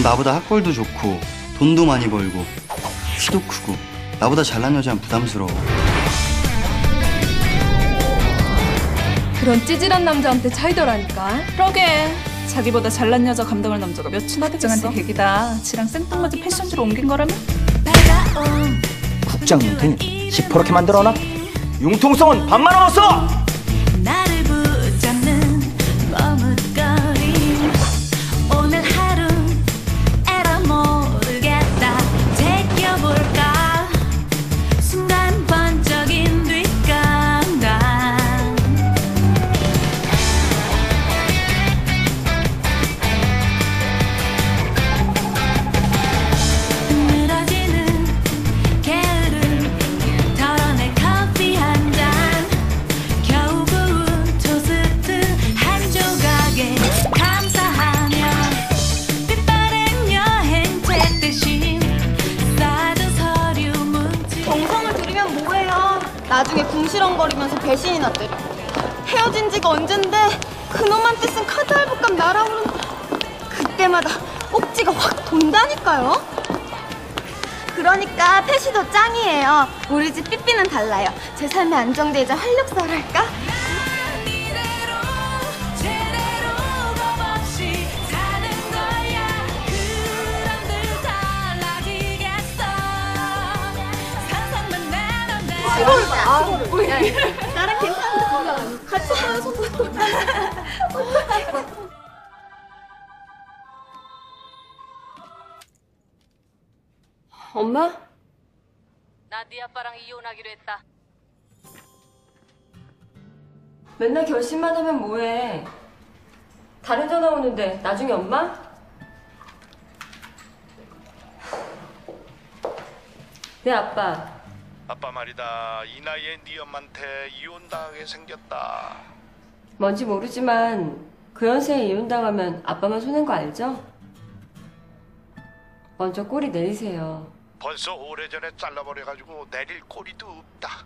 넌 나보다 학벌도 좋고 돈도 많이 벌고 키도 크고 나보다 잘난 여자는 부담스러워. 그런 찌질한 남자한테 차이더라니까. 그러게 자기보다 잘난 여자 감당할 남자가 몇이나 되겠어 계기다 지랑 생뚱맞은 패션지로 옮긴 거라면? 국장님들 시퍼렇게 만들어놔? 융통성은 반만 넘었어! 나중에 궁시렁거리면서 배신이나 때려. 헤어진 지가 언젠데 그놈한테 쓴 카드 할부값 날아오른 그때마다 꼭지가 확 돈다니까요. 그러니까 패시도 짱이에요. 우리 집 삐삐는 달라요. 제 삶의 안정되자 활력소랄까? 내던데 나랑 괜찮은데 같이 손 엄마? 나 네 아빠랑 이혼하기로 했다 맨날 결심만 하면 뭐해? 다른 전화 오는데 나중에 엄마? 네 아빠. 아빠 말이다. 이 나이에 네 엄마한테 이혼당하게 생겼다. 뭔지 모르지만 그 연세에 이혼당하면 아빠만 손해인 거 알죠? 먼저 꼬리 내리세요. 벌써 오래전에 잘라버려가지고 내릴 꼬리도 없다.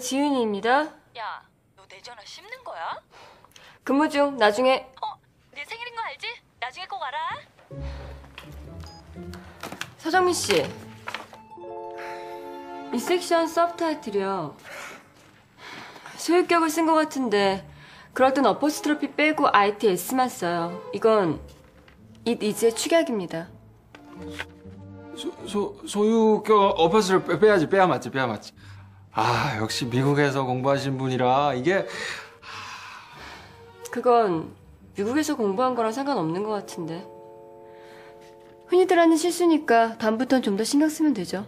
지윤이입니다. 야 너 내 전화 씹는 거야? 근무 중 나중에 어? 내 생일인 거 알지? 나중에 꼭 알아 서정민 씨. 이 섹션 서브타이틀이요. 소유격을 쓴 것 같은데 그럴 땐 어퍼스트로피 빼고 ITS만 써요. 이건 it is의 축약입니다. 소, 소, 소유격 어퍼스를 빼, 빼야지 빼야 맞지 빼야 맞지 아 역시 미국에서 공부하신 분이라 이게 그건 미국에서 공부한 거랑 상관없는 것 같은데. 흔히들 하는 실수니까 다음부턴 좀 더 신경 쓰면 되죠.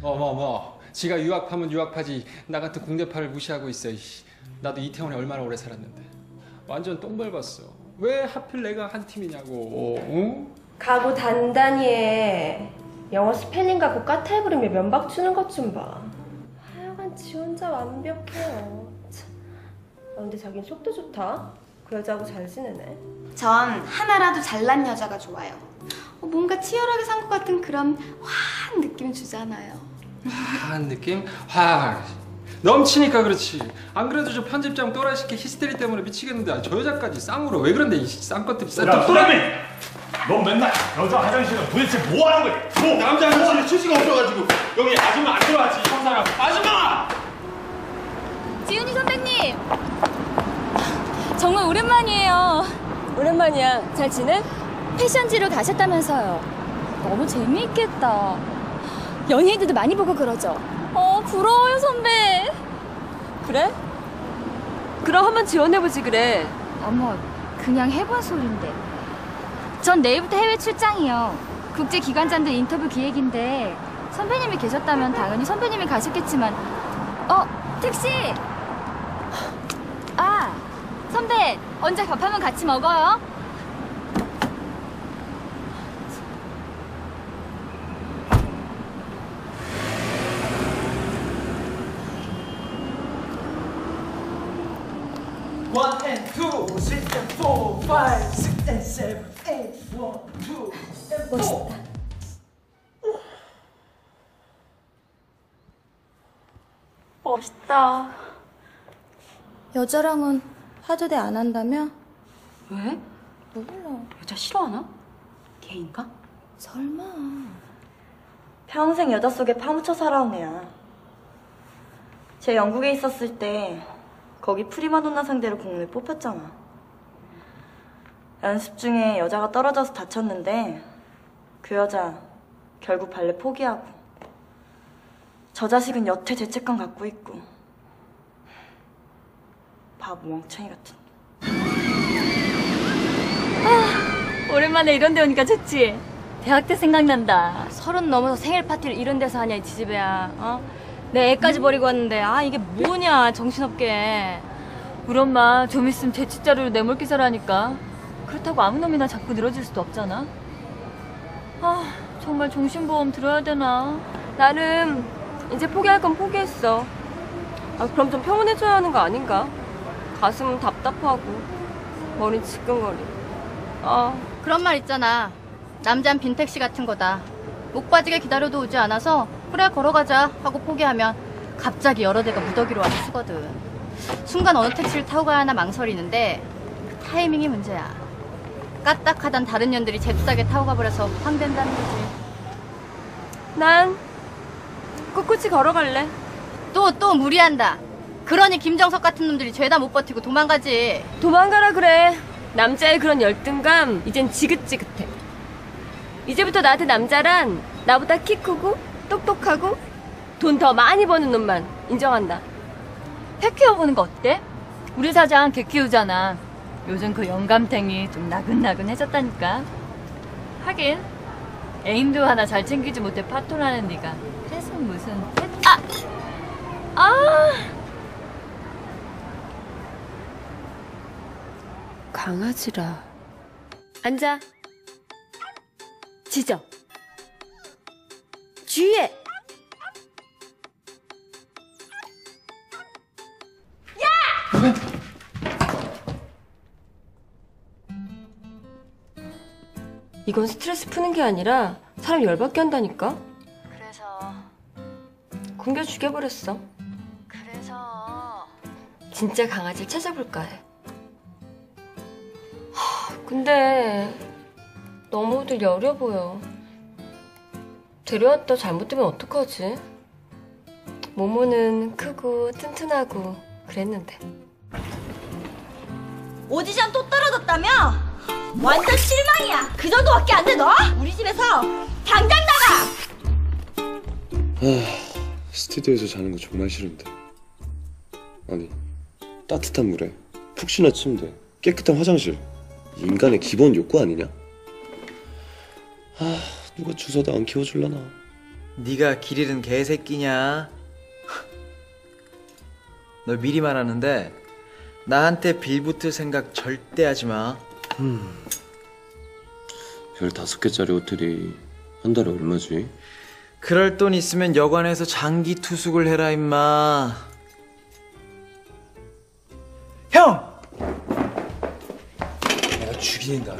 어머 어머 지가 유학파면 유학파지 나 같은 공대파를 무시하고 있어 이씨. 나도 이태원에 얼마나 오래 살았는데 완전 똥 밟았어 왜 하필 내가 한 팀이냐고 응? 각오 단단히 해. 영어 스펠링 갖고 까탈 부리며 면박 주는 것 좀 봐. 하여간 지 혼자 완벽해요. 참. 아, 근데 자긴 속도 좋다. 그 여자하고 잘 지내네. 전 하나라도 잘난 여자가 좋아요. 어, 뭔가 치열하게 산 것 같은 그런 화한 느낌 주잖아요. 한 느낌? 확 넘치니까 그렇지 안 그래도 저 편집장 또라이시키 히스테리 때문에 미치겠는데 아, 저 여자까지 쌍으로 왜 그런데 이 쌍것들이 쌍 야, 소라미! 넌 맨날 여자 화장실은 도대체 뭐 하는 거야? 뭐? 남자 화장실에 휴지가 없어가지고 여기 아줌마 안 들어왔지, 형사랑. 아줌마! 지훈이 선배님! 정말 오랜만이에요. 오랜만이야. 잘 지내? 패션지로 가셨다면서요. 너무 재미있겠다. 연예인들도 많이 보고 그러죠. 어, 부러워요, 선배. 그래? 그럼 한번 지원해보지 그래. 어머, 그냥 해본 소린데. 전 내일부터 해외 출장이요. 국제 기관장들 인터뷰 기획인데 선배님이 계셨다면 당연히 선배님이 가셨겠지만 어 택시 아 선배 언제 밥하면 같이 먹어요? 1 and two, and four, and 7 four. 멋있다. 여자랑은 화제대 안 한다며? 왜? 몰라. 여자 싫어하나? 개인가? 설마. 평생 여자 속에 파묻혀 살아온 애야. 제 영국에 있었을 때 거기 프리마돈나 상대로 공문에 뽑혔잖아. 연습 중에 여자가 떨어져서 다쳤는데 그 여자 결국 발레 포기하고 저 자식은 여태 죄책감 갖고 있고 바보 멍청이 같은. 오랜만에 이런 데 오니까 좋지? 대학 때 생각난다. 서른 넘어서 생일 파티를 이런 데서 하냐, 이 지지배야. 어? 내 애까지 버리고 왔는데, 아, 이게 뭐냐, 정신없게. 우리 엄마 좀 있으면 재치자료로 뇌물 기사라니까. 그렇다고 아무 놈이나 자꾸 늘어질 수도 없잖아. 아, 정말 정신보험 들어야 되나? 나는 이제 포기할 건 포기했어. 아, 그럼 좀 평온해져야 하는 거 아닌가? 가슴은 답답하고, 머리 지끈거리. 아, 그런 말 있잖아. 남잔 빈택시 같은 거다. 목 빠지게 기다려도 오지 않아서 그래 걸어가자 하고 포기하면 갑자기 여러 대가 무더기로 와서 쓰거든. 순간 어느 택시를 타고 가야 하나 망설이는데 그 타이밍이 문제야. 까딱하던 다른 년들이 잽싸게 타고 가버려서 황된다는 거지. 난 꿋꿋이 걸어갈래. 또또 무리한다. 그러니 김정석 같은 놈들이 죄다 못 버티고 도망가지. 도망가라 그래. 남자의 그런 열등감 이젠 지긋지긋해. 이제부터 나한테 남자란 나보다 키 크고 똑똑하고 돈 더 많이 버는 놈만 인정한다. 팩 키워보는 거 어때? 우리 사장 개 키우잖아. 요즘 그 영감탱이 좀 나긋나긋해졌다니까. 하긴 애인도 하나 잘 챙기지 못해 파토라는 네가 무슨 패... 아! 아! 강아지라. 앉아. 지져. 주의 이건 스트레스 푸는 게 아니라 사람 열받게 한다니까. 그래서 굶겨 죽여버렸어. 그래서 진짜 강아지를 찾아볼까 해. 하, 근데 너무들 여려 보여. 데려왔다 잘못되면 어떡하지? 모모는 크고 튼튼하고 그랬는데. 오디션 또 떨어졌다며? 완전 실망이야. 그 정도밖에 안 돼, 너? 우리 집에서 당장 나가! 스튜디오에서 자는 거 정말 싫은데. 아니, 따뜻한 물에 푹신한 침대, 깨끗한 화장실. 인간의 기본 욕구 아니냐? 아, 누가 주워도 안 키워줄라나. 네가 길 잃은 개새끼냐? 널 미리 말하는데 나한테 빌붙을 생각 절대 하지 마. 별 다섯 개짜리 호텔이 한 달에 얼마지? 그럴 돈 있으면 여관에서 장기 투숙을 해라 임마. 형! 내가 죽이는가?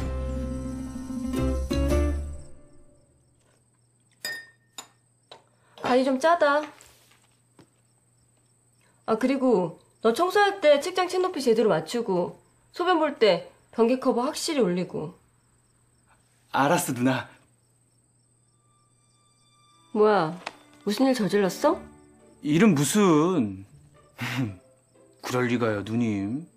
간이 좀 짜다. 아, 그리고 너 청소할 때 책장 책 높이 제대로 맞추고 소변 볼 때 변기 커버 확실히 올리고. 알았어, 누나. 뭐야, 무슨 일 저질렀어? 일은 무슨... 그럴 리가요, 누님.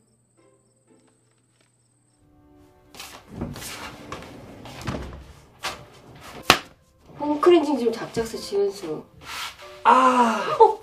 홈크린징 좀 작작스 지은수. 아! 나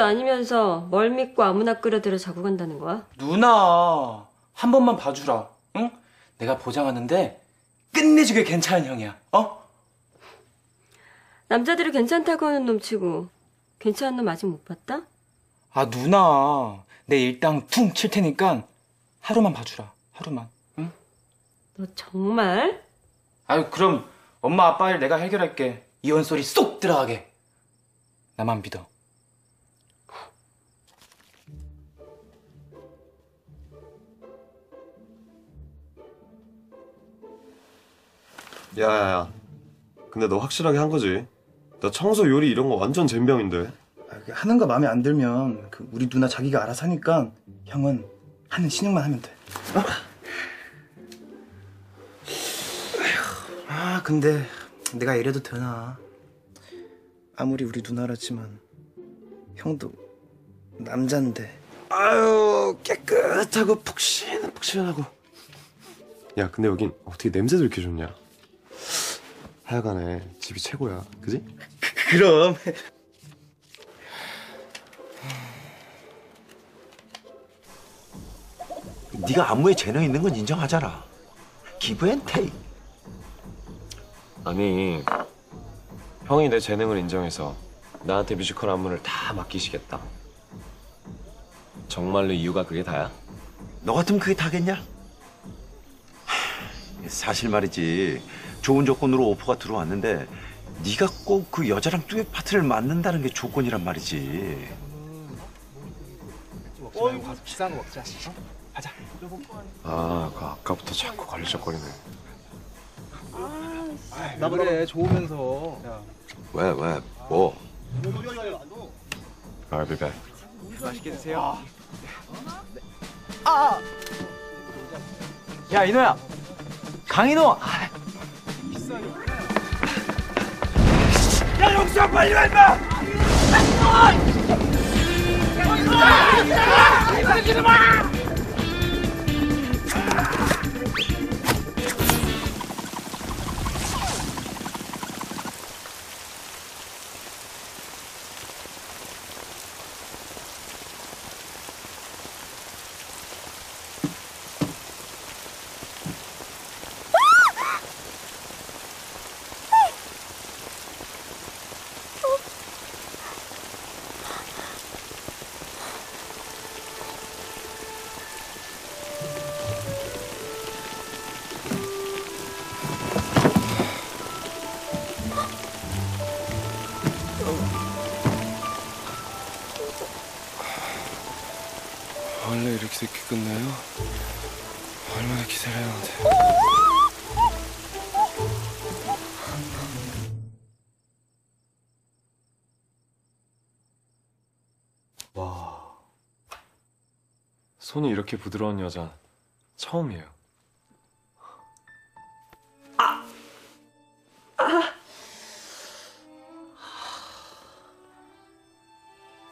집도 아니면서 뭘 믿고 아무나 끌어들여 자고 간다는 거야? 누나, 한 번만 봐주라. 응? 내가 보장하는데 끝내주게 괜찮은 형이야. 어? 남자들이 괜찮다고 하는 놈 치고 괜찮은 놈 아직 못 봤다? 아, 누나. 내 일당 퉁 칠 테니까 하루만 봐주라. 하루만. 응? 너 정말? 아유 그럼 엄마 아빠 일 내가 해결할게. 이혼 소리 쏙 들어가게. 나만 믿어. 야야야 근데 너 확실하게 한 거지? 나 청소 요리 이런 거 완전 젬병인데 아, 그 하는 거 마음에 안 들면 그 우리 누나 자기가 알아서 하니까 형은 하는 신용만 하면 돼. 어? 아 근데 내가 이래도 되나? 아무리 우리 누나라지만 형도 남잔데. 아유 깨끗하고 푹신 푹신하고. 야 근데 여긴 어떻게 냄새도 이렇게 좋냐 하여간에 집이 최고야 그지? 그럼 네가 안무에 재능 있는 건 인정하잖아. 기브앤테이. 아니 형이 내 재능을 인정해서 나한테 뮤지컬 안무를 다 맡기시겠다 정말로 이유가 그게 다야? 너 같으면 그게 다겠냐? 사실 말이지 좋은 조건으로 오퍼가 들어왔는데 네가 꼭 그 여자랑 듀엣 파트를 맡는다는 게 조건이란 말이지. 가서 비싼 거 먹자. 어? 가자. 아, 그 아까부터 자꾸 걸리적거리네. 나 그래 좋으면서. 왜, 왜, 뭐? I'll be back. 맛있게 드세요. 아! 야 이노야 강인호 야 영수야 빨리 와 임마! 이러지 마! 원래 기다려야 하는데. 와. 손이 이렇게 부드러운 여자 처음이에요.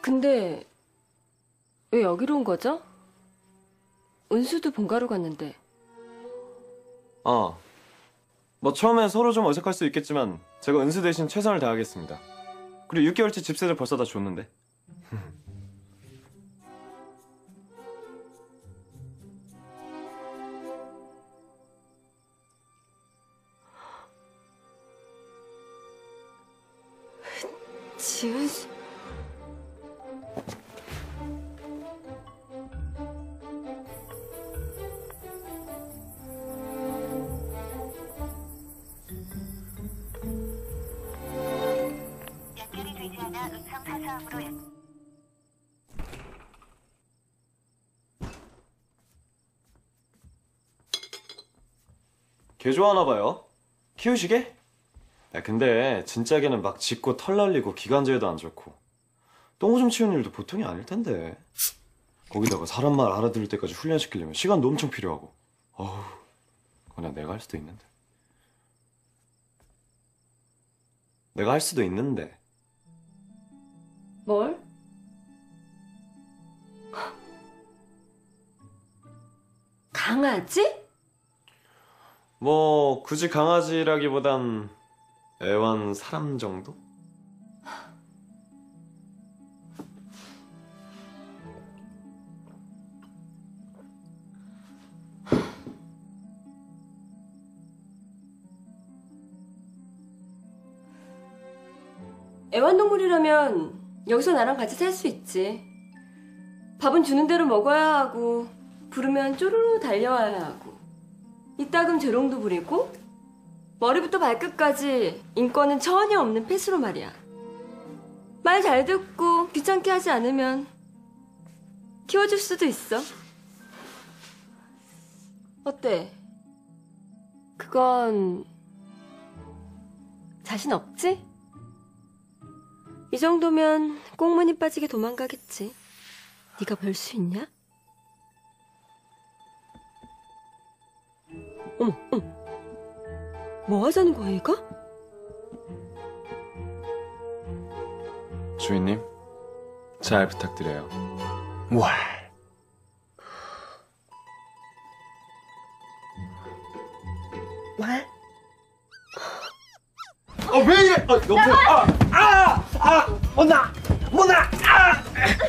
근데 왜 여기로 온 거죠? 은수도 본가로 갔는데 아, 뭐 처음엔 서로 좀 어색할 수 있겠지만 제가 은수 대신 최선을 다하겠습니다. 그리고 6개월치 집세를 벌써 다 줬는데. 좋아하나 봐요. 키우시게? 야, 근데 진짜 개는 막 짖고 털 날리고 기관지에도 안 좋고 똥오줌 치우는 일도 보통이 아닐 텐데. 거기다가 사람 말 알아들을 때까지 훈련시키려면 시간도 엄청 필요하고. 어우, 그냥 내가 할 수도 있는데. 내가 할 수도 있는데. 뭘? 강아지? 뭐 굳이 강아지라기보단 애완 사람 정도? 애완동물이라면 여기서 나랑 같이 살 수 있지. 밥은 주는 대로 먹어야 하고 부르면 쪼르르 달려와야 하고 이따금 재롱도 부리고 머리부터 발끝까지 인권은 전혀 없는 폐수로 말이야. 말 잘 듣고 귀찮게 하지 않으면 키워줄 수도 있어. 어때? 그건 자신 없지? 이 정도면 꽁무니 빠지게 도망가겠지. 네가 별수 있냐? 어머, 어머. 뭐 하자는 거야, 얘가? 주인님, 잘 부탁드려요. 와. 말? 아, 왜 이래? 아, 여보세요. 아, 아, 아, 못 나, 못 나, 아,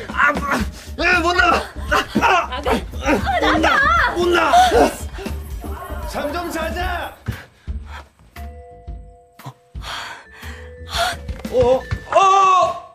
아, 아, 못 나, 아, 아, 못 나, 못 나. 잠 좀 자자. 어, 어.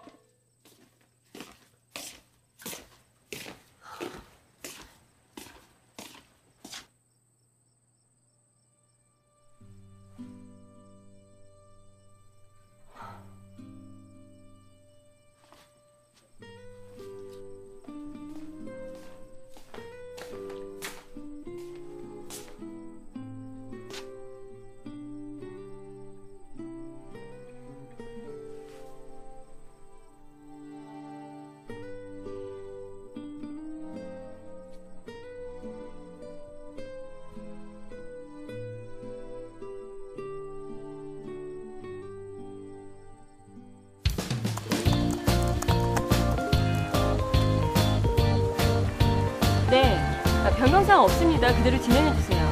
없습니다. 그대로 진행해주세요.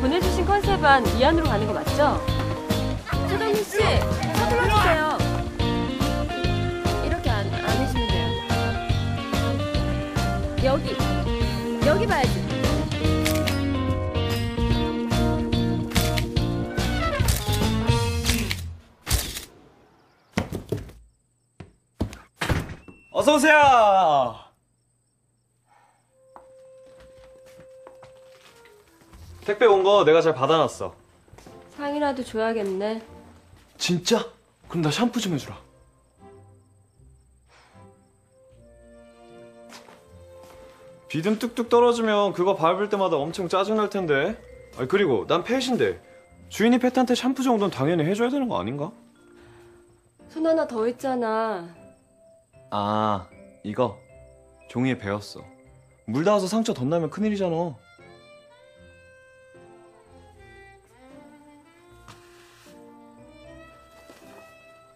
보내주신 컨셉 안 이 안으로 가는 거 맞죠? 최동희 씨, 서둘러 주세요. 이렇게 안, 안 하시면 돼요. 여기, 여기 봐야지. 어서 오세요. 택배 온 거 내가 잘 받아놨어. 상이라도 줘야겠네. 진짜? 그럼 나 샴푸 좀 해주라. 비듬 뚝뚝 떨어지면 그거 밟을 때마다 엄청 짜증날 텐데. 아 그리고 난 펫인데 주인이 펫한테 샴푸 정도는 당연히 해줘야 되는 거 아닌가? 손 하나 더 있잖아. 아 이거 종이에 베었어. 물 닿아서 상처 덧나면 큰일이잖아.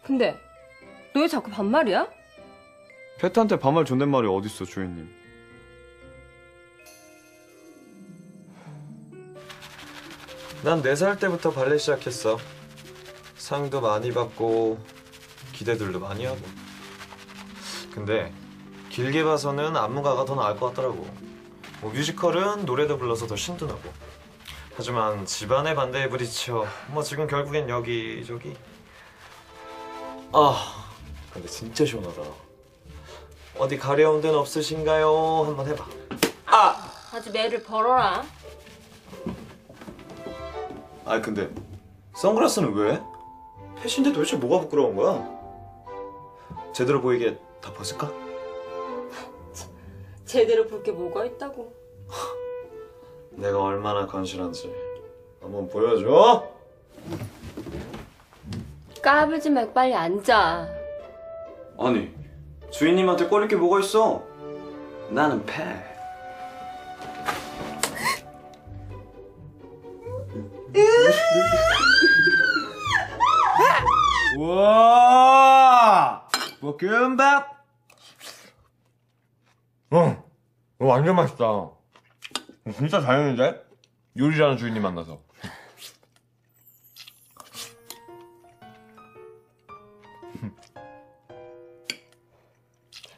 근데 너 왜 자꾸 반말이야? 펫한테 반말 존댓말이 어딨어 주인님. 난네살 때부터 발레 시작했어. 상도 많이 받고 기대들도 많이 하고. 근데 길게 봐서는 안무가가 더 나을 것 같더라고. 뭐 뮤지컬은 노래도 불러서 더 신도 나고. 하지만 집안의 반대에 부딪혀 뭐 지금 결국엔 여기 저기. 아 근데 진짜 시원하다. 어디 가려운 데는 없으신가요? 한번 해봐. 아주 매를 벌어라. 아 근데 선글라스는 왜? 펫인데 도대체 뭐가 부끄러운 거야? 제대로 보이게 다 벗을까? 제대로 볼 게 뭐가 있다고. 내가 얼마나 건실한지 한번 보여줘. 까불지 말고 빨리 앉아. 아니 주인님한테 꺼릴 게 뭐가 있어? 나는 펫. 우와! 볶음밥! 응, 이거 완전 맛있다. 진짜 다행인데? 요리 잘하는 주인님 만나서.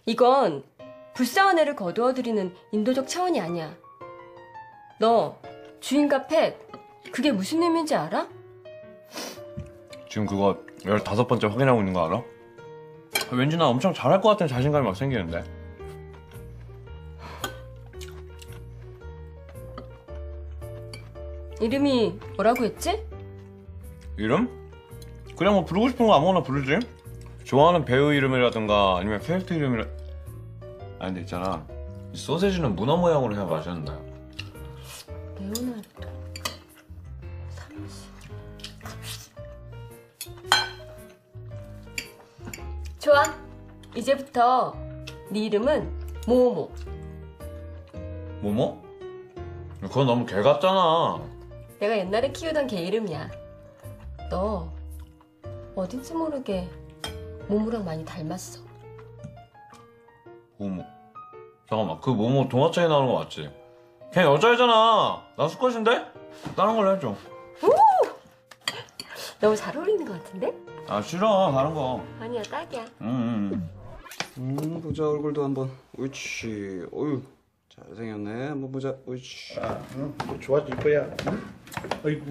이건 불쌍한 애를 거두어들이는 인도적 차원이 아니야. 너 주인과 펫 그게 무슨 의미인지 알아? 지금 그거 15번째 확인하고 있는 거 알아? 왠지 나 엄청 잘할 것 같은 자신감이 막 생기는데. 이름이 뭐라고 했지? 이름? 그냥 뭐 부르고 싶은 거 아무거나 부르지. 좋아하는 배우 이름이라든가 아니면 캐릭터 이름이라. 아 근데 있잖아. 이 소세지는 문어 모양으로 해야 나요. 레오나르도. 좋아. 이제부터 네 이름은 모모. 뭐뭐? 그건 너무 개 같잖아. 내가 옛날에 키우던 개 이름이야. 너 어딘지 모르게 모모랑 많이 닮았어. 모모. 잠깐만, 그 모모 동화책에 나오는 거 맞지? 걔 여자애잖아. 나 수컷인데? 다른 걸로 해줘. 너무 잘 어울리는 것 같은데? 아 싫어, 다른 거. 아니야, 딱이야. 음. 음, 보자 얼굴도 한번. 옳지. 어유 잘생겼네. 한번 보자. 옳지. 아, 응? 뭐 좋아질 거야. 응? 아이고.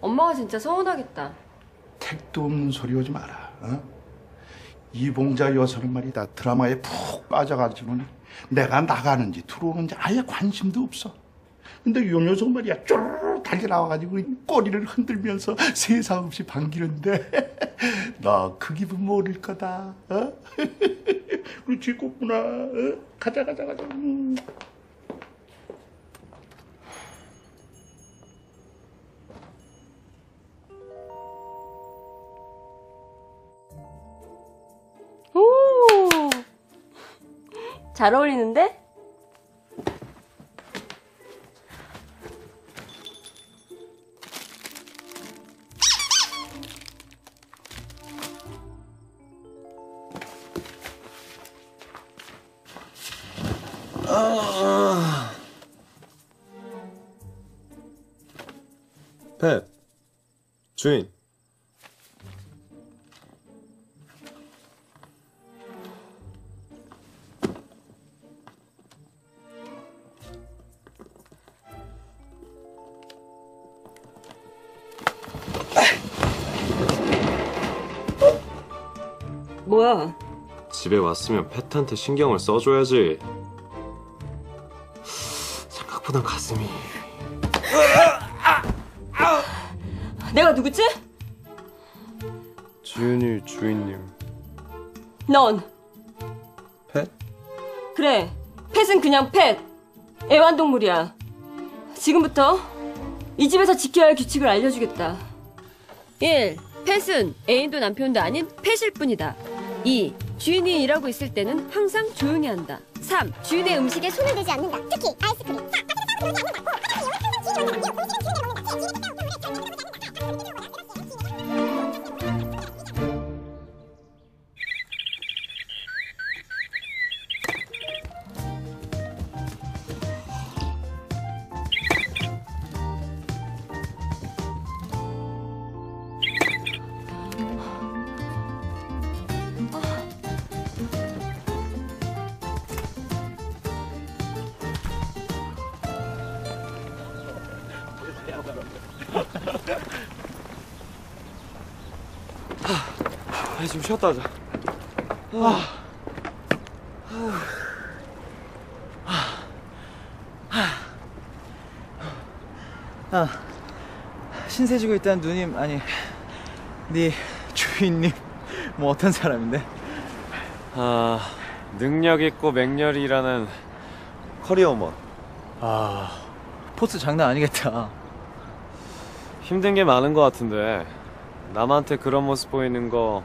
엄마가 진짜 서운하겠다. 택도 없는 소리 오지 마라. 어? 이봉자 여사는 말이다 드라마에 푹 빠져가지고 내가 나가는지 들어오는지 아예 관심도 없어. 근데 요 녀석 말이야 쭈르르 달려 나와가지고 꼬리를 흔들면서 세상 없이 반기는데 너 그 기분 모를 거다. 어? 우리 즐겁구나. 어? 가자 가자 가자. 음. 오! 잘 어울리는데? 펫. 주인. 뭐야? 집에 왔으면 펫한테 신경을 써줘야지. 생각보다 가슴이. 내가 누구지? 주인이 주인님. 넌. 펫? 그래. 펫은 그냥 펫. 애완동물이야. 지금부터 이 집에서 지켜야 할 규칙을 알려주겠다. 1. 펫은 애인도 남편도 아닌 펫일 뿐이다. 2. 주인이 일하고 있을 때는 항상 조용히 한다. 3. 주인의 음식에 손을 대지 않는다. 특히 아이스크림. 아, 좀 쉬었다 하자. 아. 아, 신세지고 있다는 누님 아니 네 주인님 뭐 어떤 사람인데? 아, 능력 있고 맹렬히 일하는 커리어먼. 아, 포스 장난 아니겠다. 힘든 게 많은 것 같은데 남한테 그런 모습 보이는 거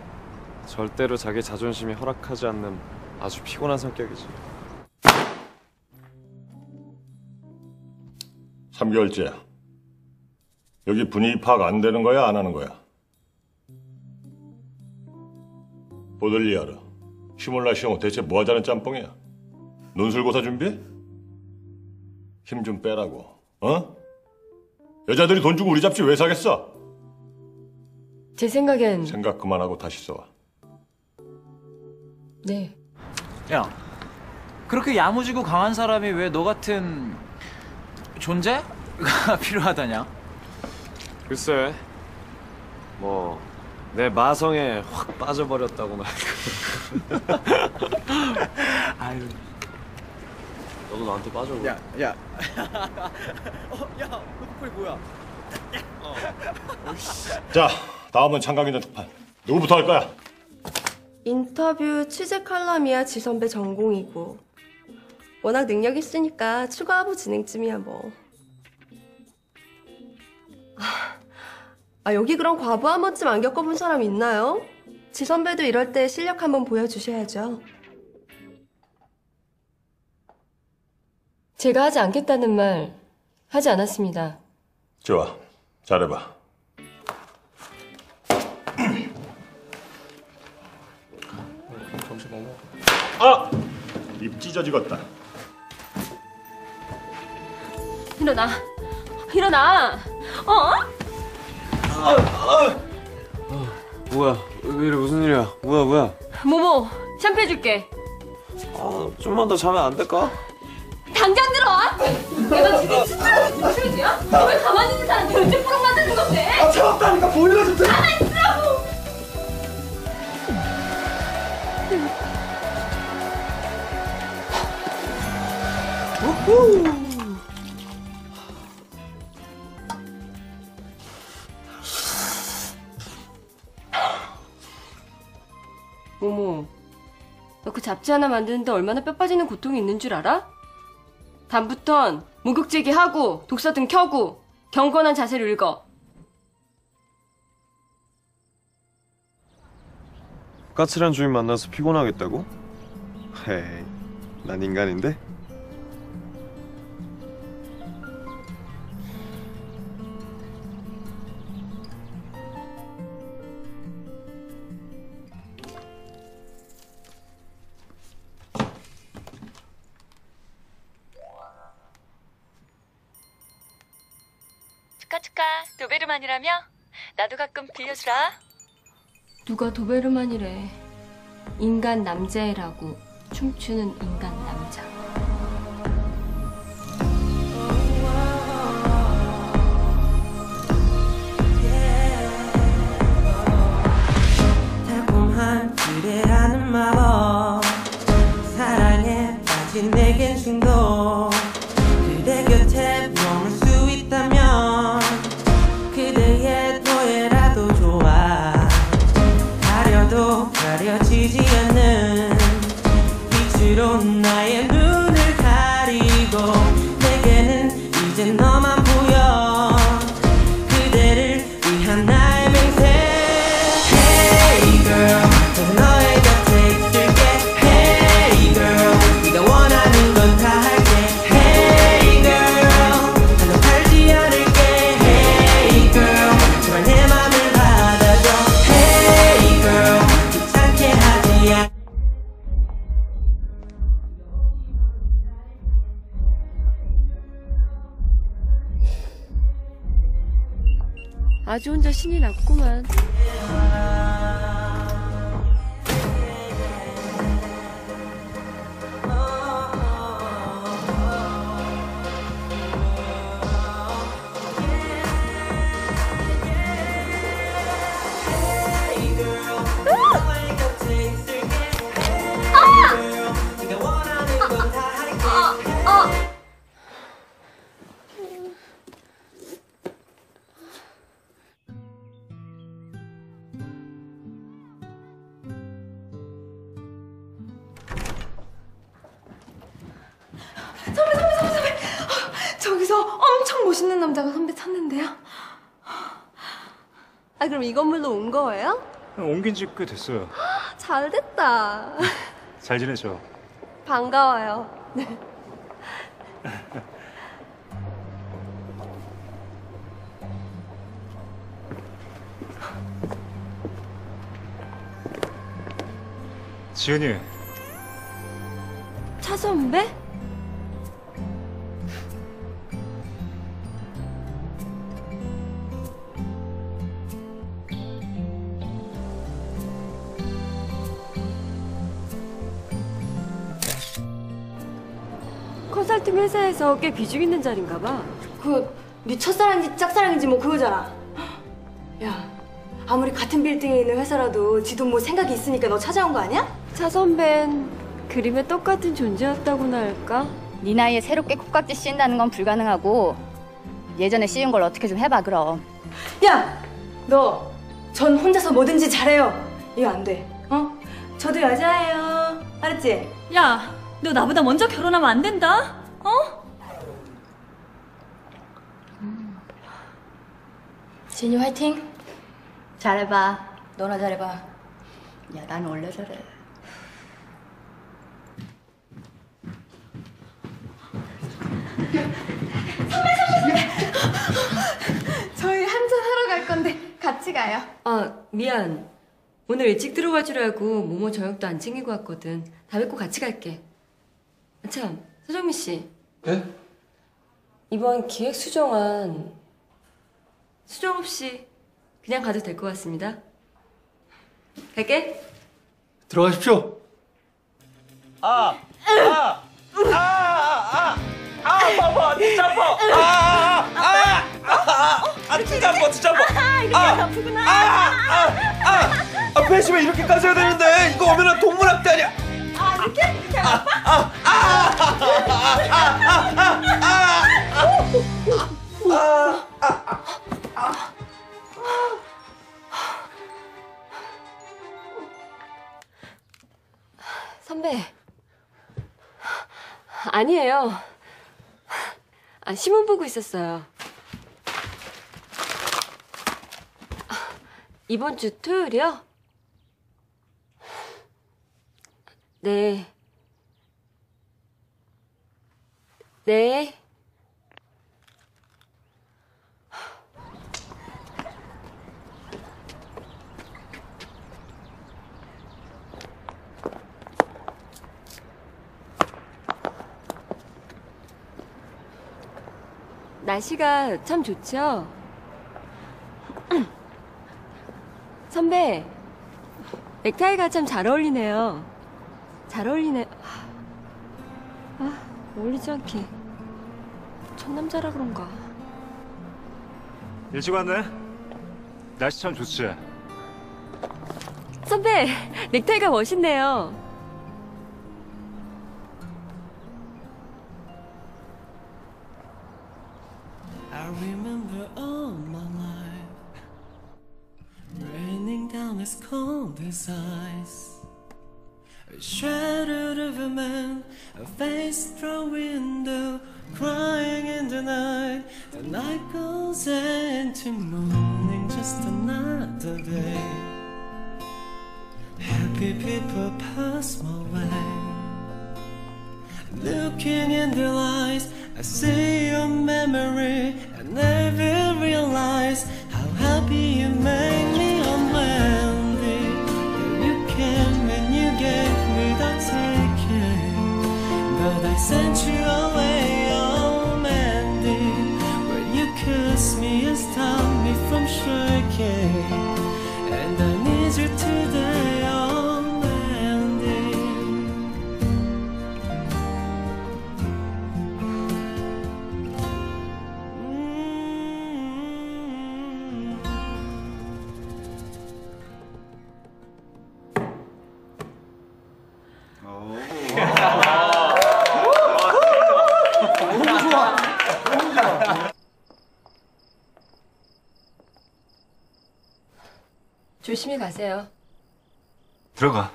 절대로 자기 자존심이 허락하지 않는 아주 피곤한 성격이지. 3개월째. 여기 분위기 파악 안 되는 거야, 안 하는 거야? 보들리아르, 시몰라 시옹 대체 뭐 하자는 짬뽕이야? 논술고사 준비? 힘 좀 빼라고, 어? 여자들이 돈 주고 우리 잡지 왜 사겠어? 제 생각엔 생각 그만하고 다시 써와. 네. 야, 그렇게 야무지고 강한 사람이 왜 너 같은 존재가 필요하다냐? 글쎄, 뭐 내 마성에 확 빠져버렸다고나. 아유. 너도 나한테 빠져. 야, 야. 어, 야, 너 목걸이 뭐야? 자, 다음은 장강인전 특판. 누구부터 할 거야? 인터뷰 취재 칼럼이야 지 선배 전공이고 워낙 능력 있으니까 추가하부 진행쯤이야 뭐. 아, 아, 여기 그럼 과부 한 번쯤 안 겪어본 사람 있나요? 지 선배도 이럴 때 실력 한번 보여주셔야죠. 제가 하지 않겠다는 말 하지 않았습니다. 좋아. 잘해봐. 아! 입 찢어지겠다. 일어나. 일어나. 어? 뭐야? 왜 이래 무슨 일이야? 뭐야 뭐야? 모모, 샴푸 해줄게. 아 좀만 더 자면 안 될까? 당장 들어와! 내가 지금 진짜 진심이야? 왜 가만히 있는 사람이 언제 프로 만드는 건데? 아, 참았다니까 보일러 좀 가만 모모, 너그 잡지 하나 만드는데 얼마나 뼈 빠지는 고통이 있는 줄 알아? 다음부턴 목욕제기 하고 독서등 켜고 경건한 자세로 읽어. 까칠한 주인 만나서 피곤하겠다고? 헤이, 난 인간인데? 도베르만이라며? 나도 가끔 빌려주라. 누가 도베르만이래. 인간 남자애라고 춤추는 인간 남자. 달콤한 그대라는 마법 사랑에 빠진 내겐 중독 아주 혼자 신이 났구만. 아 그럼 이 건물로 온 거예요? 옮긴 지 꽤 됐어요. 잘 됐다. 잘 지내죠? 반가워요. 네. 지은이, 차 선배? 컨설팅 회사에서 꽤 비중 있는 자리인가 봐. 그, 네 첫사랑인지 짝사랑인지 뭐 그거잖아. 야, 아무리 같은 빌딩에 있는 회사라도 지도 뭐 생각이 있으니까 너 찾아온 거 아니야? 차 선배는 그림에 똑같은 존재였다고나 할까? 네 나이에 새롭게 콧깍지 씌인다는 건 불가능하고 예전에 씌운 걸 어떻게 좀 해봐 그럼. 야! 너 전 혼자서 뭐든지 잘해요. 이거 안 돼. 어? 저도 여자예요. 알았지? 야, 너 나보다 먼저 결혼하면 안 된다. 어? 진이 화이팅. 잘해봐. 너나 잘해봐. 야, 난 원래 잘해. 저희 한잔 하러 갈 건데 같이 가요. 아, 미안. 오늘 일찍 들어갈 줄 알고 모모 저녁도 안 챙기고 왔거든. 다음에 꼭 같이 갈게. 아, 참, 서정민 씨. 네? 이번 기획 수정안 수정 없이 그냥 가도 될 것 같습니다. 갈게. 들어가십시오. 아, 아, 아, 아, 아, 봐봐, 진짜 아파. 아, 아, 아, 아, 아, 진짜 아파, 진짜 아파. 아, 이거 아, 아프구나. 아, 아, 아, 아, 배심에 이렇게까지 해야 되는데 이거 오면은 동물학대 아니야? 아, 아, 아, 아, 아, 아, 아, 아. 선배. 아니에요. 아, 신문 보고 있었어요. 아, 이번 주 토요일이요? 네. 네. 날씨가 참 좋죠? 선배, 넥타이가 참 잘 어울리네요. 잘 어울리네. 아, 어울리지 않게. 첫 남자라 그런가. 일찍 왔네. 날씨 참 좋지. 선배, 넥타이가 멋있네요. I remember all my life raining down as cold as ice. Shrouded of a man, a face through a window, crying in the night. The night goes into morning, just another day. Happy people pass my way. Looking in their eyes, I see your memory. I never realized how happy you made sent you away, 조심히 가세요. 들어가.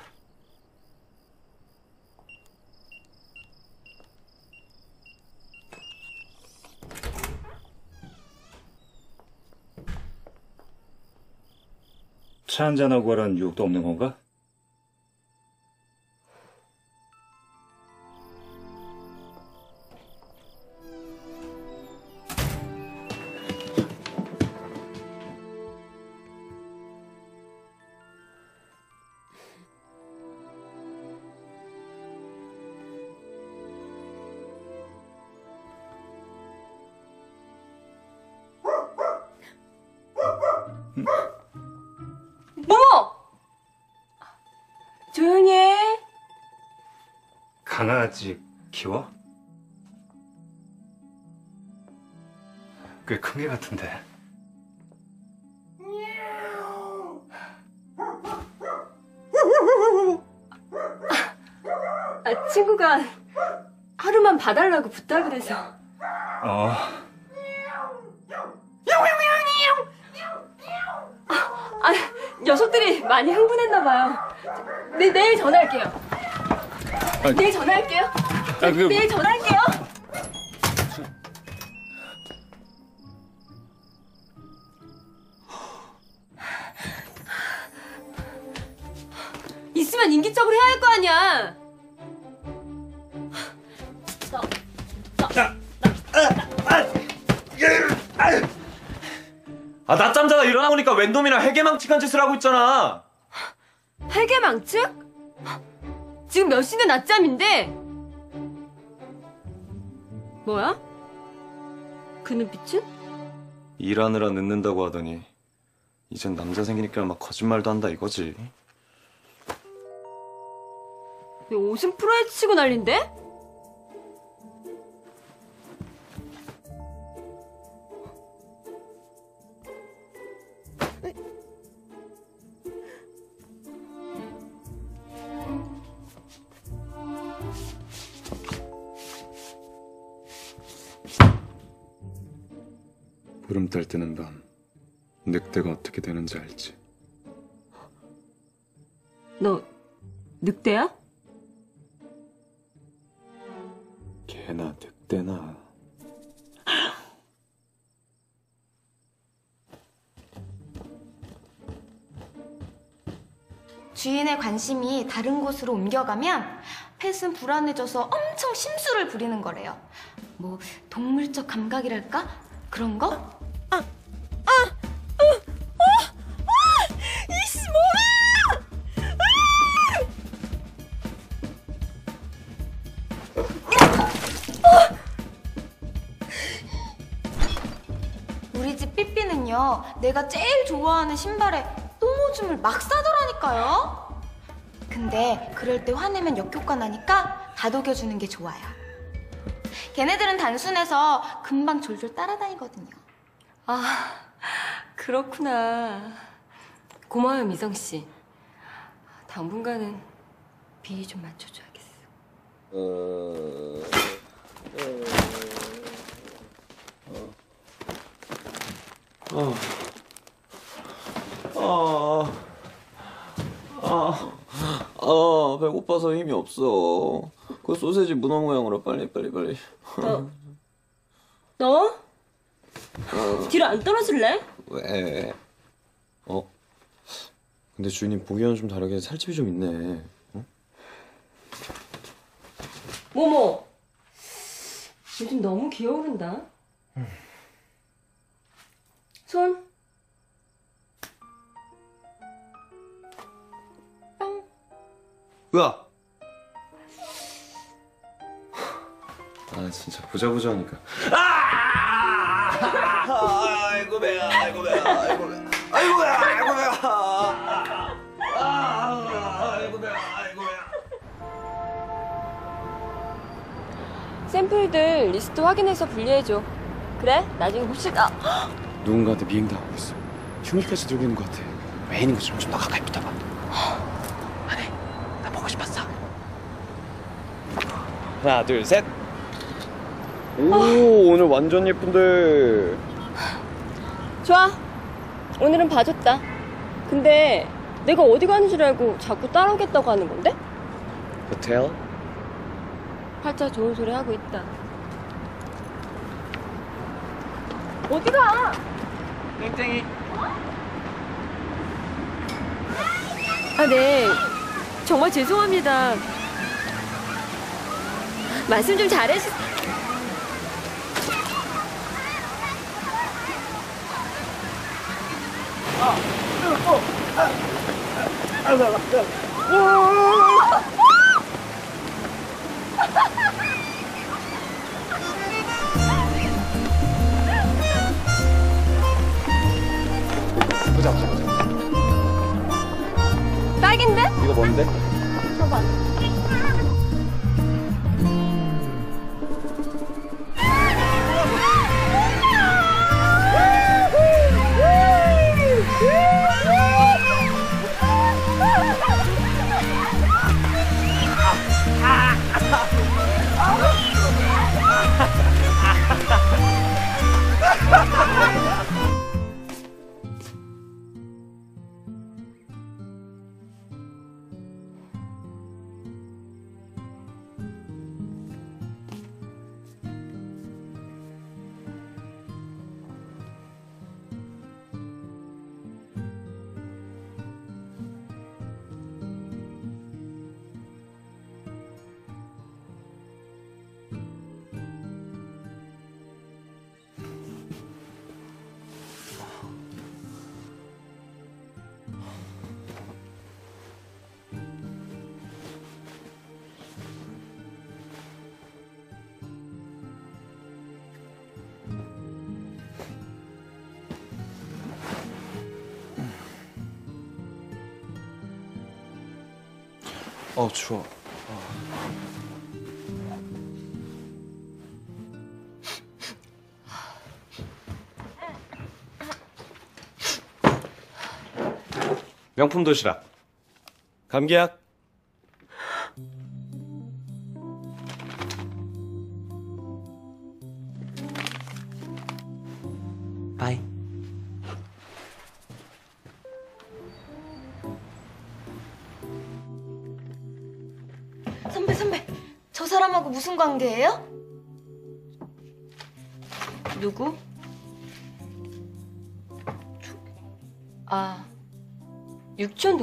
차 한잔하고 가라는 유혹도 없는 건가? 강아지 키워? 꽤 큰 게 같은데. 아, 친구가 하루만 봐달라고 부탁을 해서. 어. 아, 녀석들이 많이 흥분했나봐요. 네, 내일 전화할게요. 아, 내일 전화할게요. 아, 그- 내일 전화할게요. 있으면 인기적으로 해야 할 거 아니야. 아 낮잠 자다 일어나 보니까 웬 놈이랑 해계망측한 짓을 하고 있잖아. 회계망측? 지금 몇 시는 낮잠인데? 뭐야? 그 눈빛은? 일하느라 늦는다고 하더니 이젠 남자 생기니까 막 거짓말도 한다 이거지. 왜 옷은 풀어야 치고 난린데? 뜨는 밤 늑대가 어떻게 되는지 알지? 너 늑대야? 개나 늑대나 주인의 관심이 다른 곳으로 옮겨가면 펫은 불안해져서 엄청 심술을 부리는 거래요. 뭐 동물적 감각이랄까? 그런 거? 내가 제일 좋아하는 신발에 똥오줌을 막 싸더라니까요. 근데 그럴 때 화내면 역효과 나니까 다독여주는 게 좋아요. 걔네들은 단순해서 금방 졸졸 따라다니거든요. 아, 그렇구나. 고마워요, 미성 씨. 당분간은 비위 좀 맞춰줘야겠어. 어. 아, 아, 아, 배고파서 힘이 없어. 그 소세지 문어 모양으로 빨리 빨리 빨리. 너, 너? 뒤로 안 떨어질래? 왜? 어? 근데 주인님 보기와는 좀 다르게 살집이 좀 있네. 어? 모모. 요즘 너무 기어오른다. 손. 으아! 아 진짜 보자 보자 하니까 아이고 배야, 아이고 배야, 아이고 배야, 아이고 배야, 아이고 배야. 아, 아이고 배야, 아이고 배야. 샘플들 리스트 확인해서 분리해줘. 그래? 나중에 봅시다. 누군가한테 미행당하고 있어 흉기까지 들고 있는 것 같아 왜 있는 것처럼 좀더 가까이 붙어봐 안해 나 보고 싶었어 하나 둘 셋 오 오늘 완전 예쁜데 좋아. 오늘은 봐줬다. 근데 내가 어디 가는 줄 알고 자꾸 따라오겠다고 하는 건데? 호텔 팔자 좋은 소리 하고 있다. 어디 가? 땡땡이 아, 네. 정말 죄송합니다. 말씀 좀 잘해주... 보자 딱인데? 이거 뭔데? 봐봐. 어 추워. 명품 도시락. 감기약.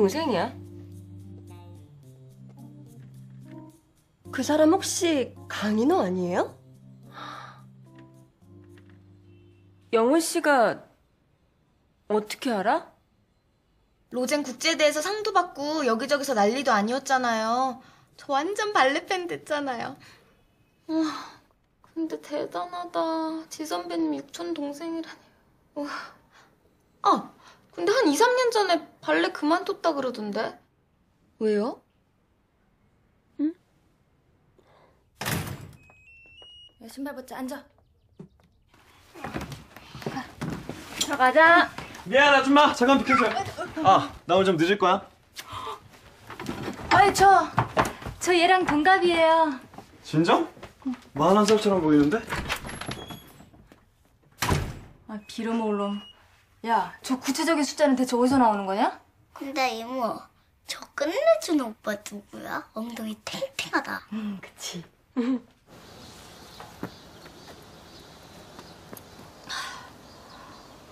동생이야? 그 사람 혹시 강인호 아니에요? 영훈 씨가 어떻게 알아? 로젠 국제대회에서 상도 받고 여기저기서 난리도 아니었잖아요. 저 완전 발레 팬 됐잖아요. 와, 근데 대단하다. 지 선배님 육촌 동생이라니. 와. 아, 근데 한 2, 3년 전에 발레 그만뒀다 그러던데. 왜요? 야, 신발 벗자 앉아. 들어가자. 미안 아줌마 잠깐 비켜줘. 아나 오늘 좀 늦을 거야. 아이 저, 저 얘랑 동갑이에요. 진정? 마흔한 살처럼 보이는데? 아 빌어먹을 놈. 야, 저 구체적인 숫자는 대체 어디서 나오는 거냐? 근데 이모, 저 끝내주는 오빠 누구야? 엉덩이 탱탱하다. 음, 그치.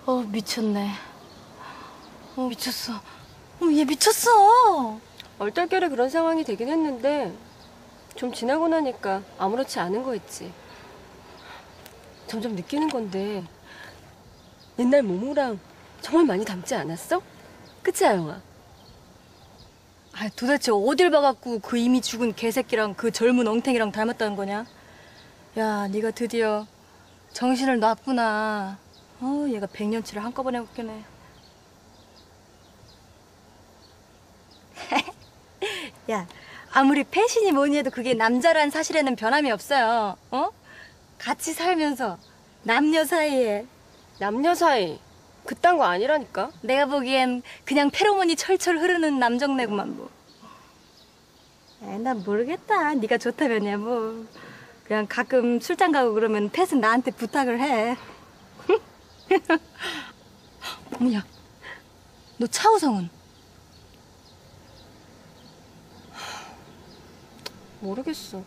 어 미쳤네. 어 미쳤어. 어, 얘 미쳤어. 얼떨결에 그런 상황이 되긴 했는데 좀 지나고 나니까 아무렇지 않은 거 있지. 점점 느끼는 건데 옛날 모모랑 정말 많이 닮지 않았어? 그치 아영아? 아 도대체 어딜 봐갖고 그 이미 죽은 개새끼랑 그 젊은 엉탱이랑 닮았다는 거냐? 야, 네가 드디어 정신을 놨구나. 어, 얘가 백년치를 한꺼번에 웃기네. 야, 아무리 패신이 뭐니 해도 그게 남자란 사실에는 변함이 없어요. 어? 같이 살면서 남녀 사이에 남녀 사이 그딴 거 아니라니까. 내가 보기엔 그냥 페로몬이 철철 흐르는 남정네구만 뭐. 에이, 난 모르겠다. 네가 좋다면야 뭐. 그냥 가끔 출장 가고 그러면 펫은 나한테 부탁을 해. 어머야, 너 차우성은? 모르겠어.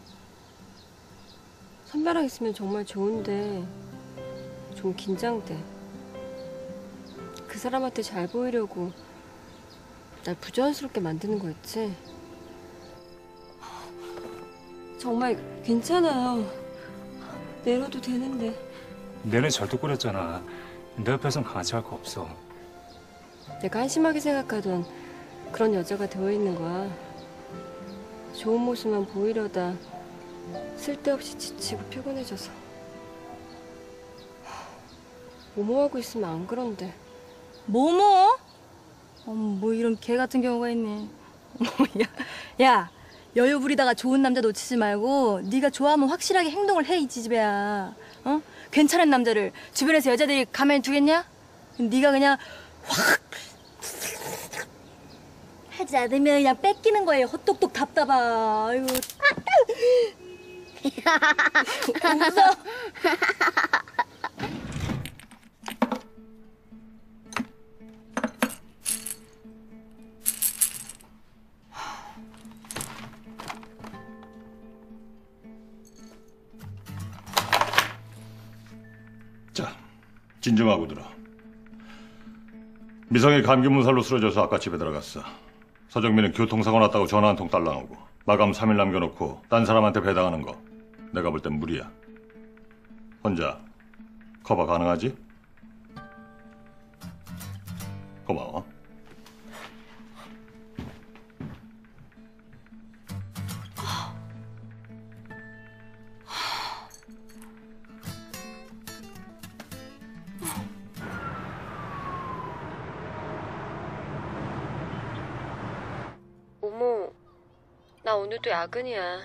선배랑 있으면 정말 좋은데 좀 긴장돼. 그 사람한테 잘 보이려고 날 부자연스럽게 만드는 거 있지? 정말 괜찮아요. 내려도 되는데. 내는 절도 꾸렸잖아. 내 옆에선 강아지 할 거 없어. 내가 한심하게 생각하던 그런 여자가 되어 있는 거야. 좋은 모습만 보이려다 쓸데없이 지치고 피곤해져서. 모모하고 있으면 안 그런데. 뭐뭐? 어머, 뭐 이런 개 같은 경우가 있네. 야, 야, 여유 부리다가 좋은 남자 놓치지 말고 네가 좋아하면 확실하게 행동을 해 이 지지배야. 어? 괜찮은 남자를 주변에서 여자들이 가만히 두겠냐? 네가 그냥 확 하지 않으면 그냥 뺏기는 거예요. 헛똑똑 답답하. 아이고. 웃어. 진정하고 들어. 미성이 감기 문살로 쓰러져서 아까 집에 들어갔어. 서정민은 교통사고 났다고 전화 한 통 딸랑하고 마감 3일 남겨놓고 딴 사람한테 배당하는 거 내가 볼 땐 무리야. 혼자 커버 가능하지? 고마워. 오늘도 야근이야.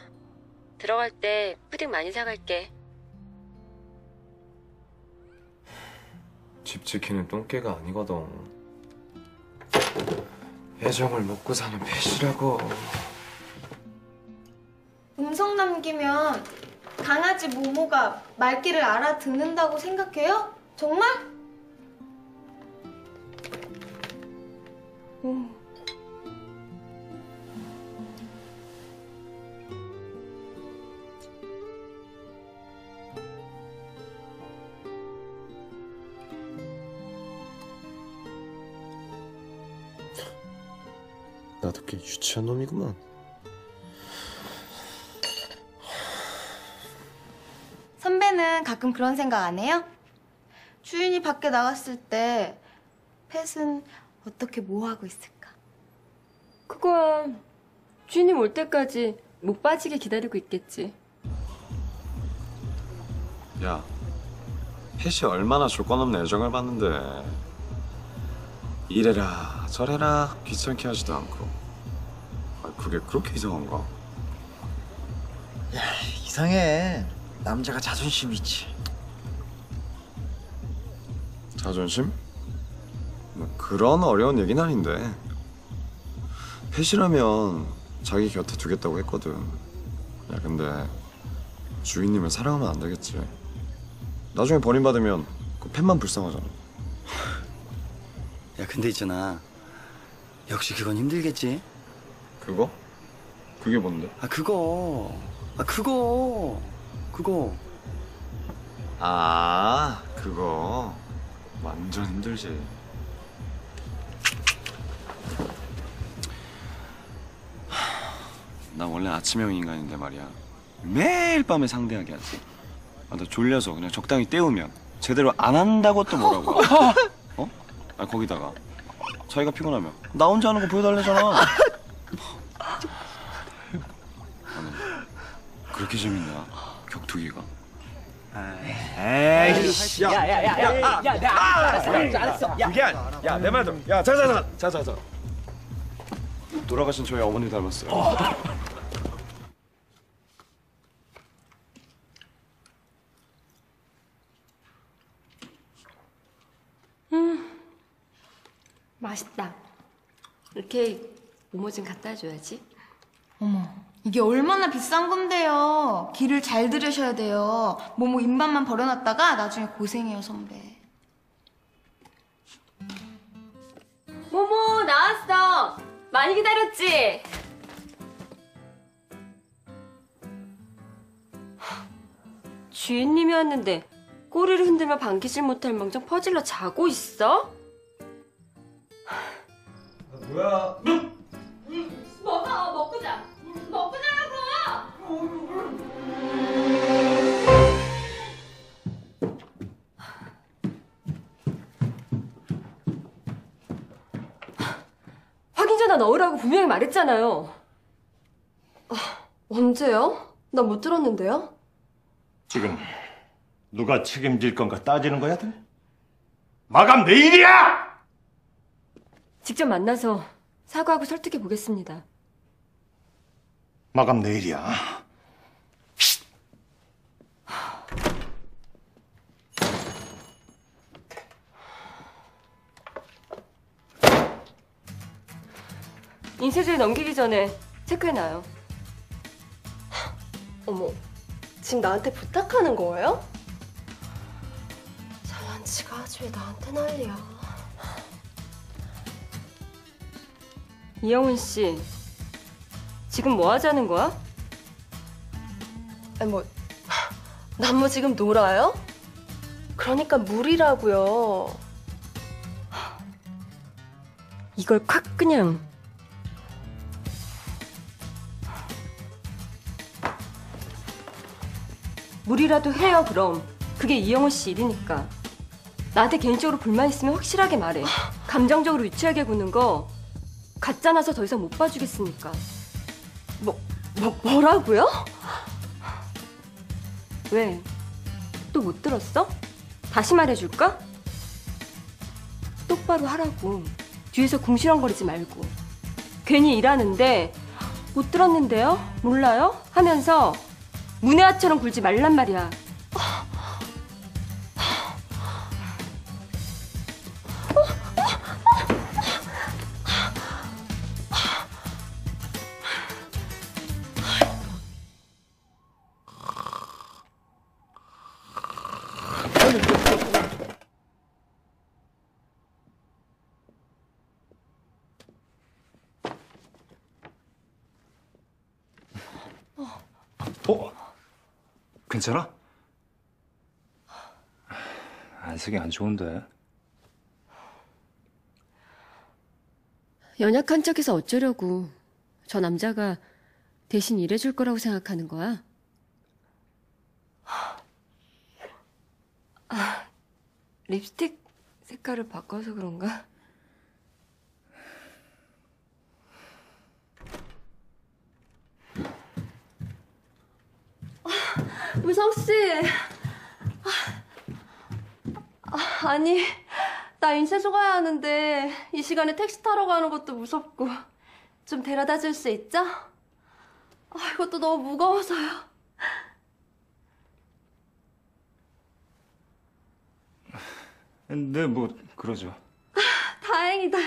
들어갈 때 푸딩 많이 사갈게. 집 지키는 똥개가 아니거든. 애정을 먹고 사는 배시라고. 음성 남기면 강아지 모모가 말귀를 알아듣는다고 생각해요? 정말? 나 유치한 놈이구만. 선배는 가끔 그런 생각 안 해요? 주인이 밖에 나갔을 때 펫은 어떻게 뭐 하고 있을까? 그거야 주인님 올 때까지 못 빠지게 기다리고 있겠지. 야, 펫이 얼마나 조건 없는 애정을 받는데. 이래라 저래라 귀찮게 하지도 않고. 아, 그게 그렇게 이상한가? 이상해. 남자가 자존심이 있지. 자존심? 뭐 그런 어려운 얘기는 아닌데. 펫이라면 자기 곁에 두겠다고 했거든. 야, 근데 주인님을 사랑하면 안 되겠지. 나중에 버림받으면 그 펫만 불쌍하잖아. 야 근데 있잖아 역시 그건 힘들겠지 그거? 그게 뭔데? 아 그거 아 그거 그거 아, 그거 완전 힘들지. 나 원래 아침형 인간인데 말이야. 매일 밤에 상대하게 하지. 아, 나 졸려서 그냥 적당히 때우면 제대로 안 한다고 또 뭐라고. 어? 아, 거기다가 자기가 피곤하면 나 혼자 하는 거 보여달래잖아. 아니, 그렇게 재밌냐? 격투기가. 에이씨. 야, 야, 야, 야, 야, 야, 내가 알았어, 알았어, 알았어. 야. 그게 아니야. 야, 내말 좀. 야, 자자자, 자자자. 돌아가신 저희 어머니 닮았어요. 음, 맛있다. 이렇게 모모 좀 갖다 줘야지. 어머, 이게 얼마나 비싼 건데요. 길을 잘 들으셔야 돼요. 모모 입맛만 버려놨다가 나중에 고생해요, 선배. 모모 나왔어. 많이 기다렸지? 주인님이 왔는데 꼬리를 흔들며 반기질 못할 망정 퍼질러 자고 있어? 뭐야? 먹어 먹고 자 먹고 자라고 확인 전화 넣으라고 분명히 말했잖아요 아, 언제요? 나 못 들었는데요? 지금 누가 책임질 건가 따지는 거야, 들? 마감 내일이야! 직접 만나서 사과하고 설득해 보겠습니다 마감 내일이야. 인쇄소에 넘기기 전에 체크해놔요. 어머, 지금 나한테 부탁하는 거예요? 장난치가 아주 왜 나한테 난리야. 이영훈 씨, 지금 뭐 하자는 거야? 아니 뭐, 난 뭐 지금 놀아요? 그러니까 물이라고요. 이걸 콱 그냥 물이라도 해요 그럼 그게 이영호 씨 일이니까 나한테 개인적으로 불만 있으면 확실하게 말해 감정적으로 유치하게 구는 거 가짜 나서 더 이상 못 봐주겠으니까 뭐, 뭐 뭐라고요? 왜? 또 못 들었어? 다시 말해줄까? 똑바로 하라고 뒤에서 궁시렁거리지 말고 괜히 일하는데 못 들었는데요? 몰라요? 하면서 문혜아처럼 굴지 말란 말이야. 괜찮아? 안색이 안 좋은데. 연약한 척해서 어쩌려고. 저 남자가 대신 일해줄 거라고 생각하는 거야? 아, 립스틱 색깔을 바꿔서 그런가? 우성 씨. 아, 아니, 나 인쇄소 가야 하는데 이 시간에 택시 타러 가는 것도 무섭고 좀 데려다 줄 수 있죠? 아, 이것도 너무 무거워서요. 근데 뭐 그러죠. 다행이다.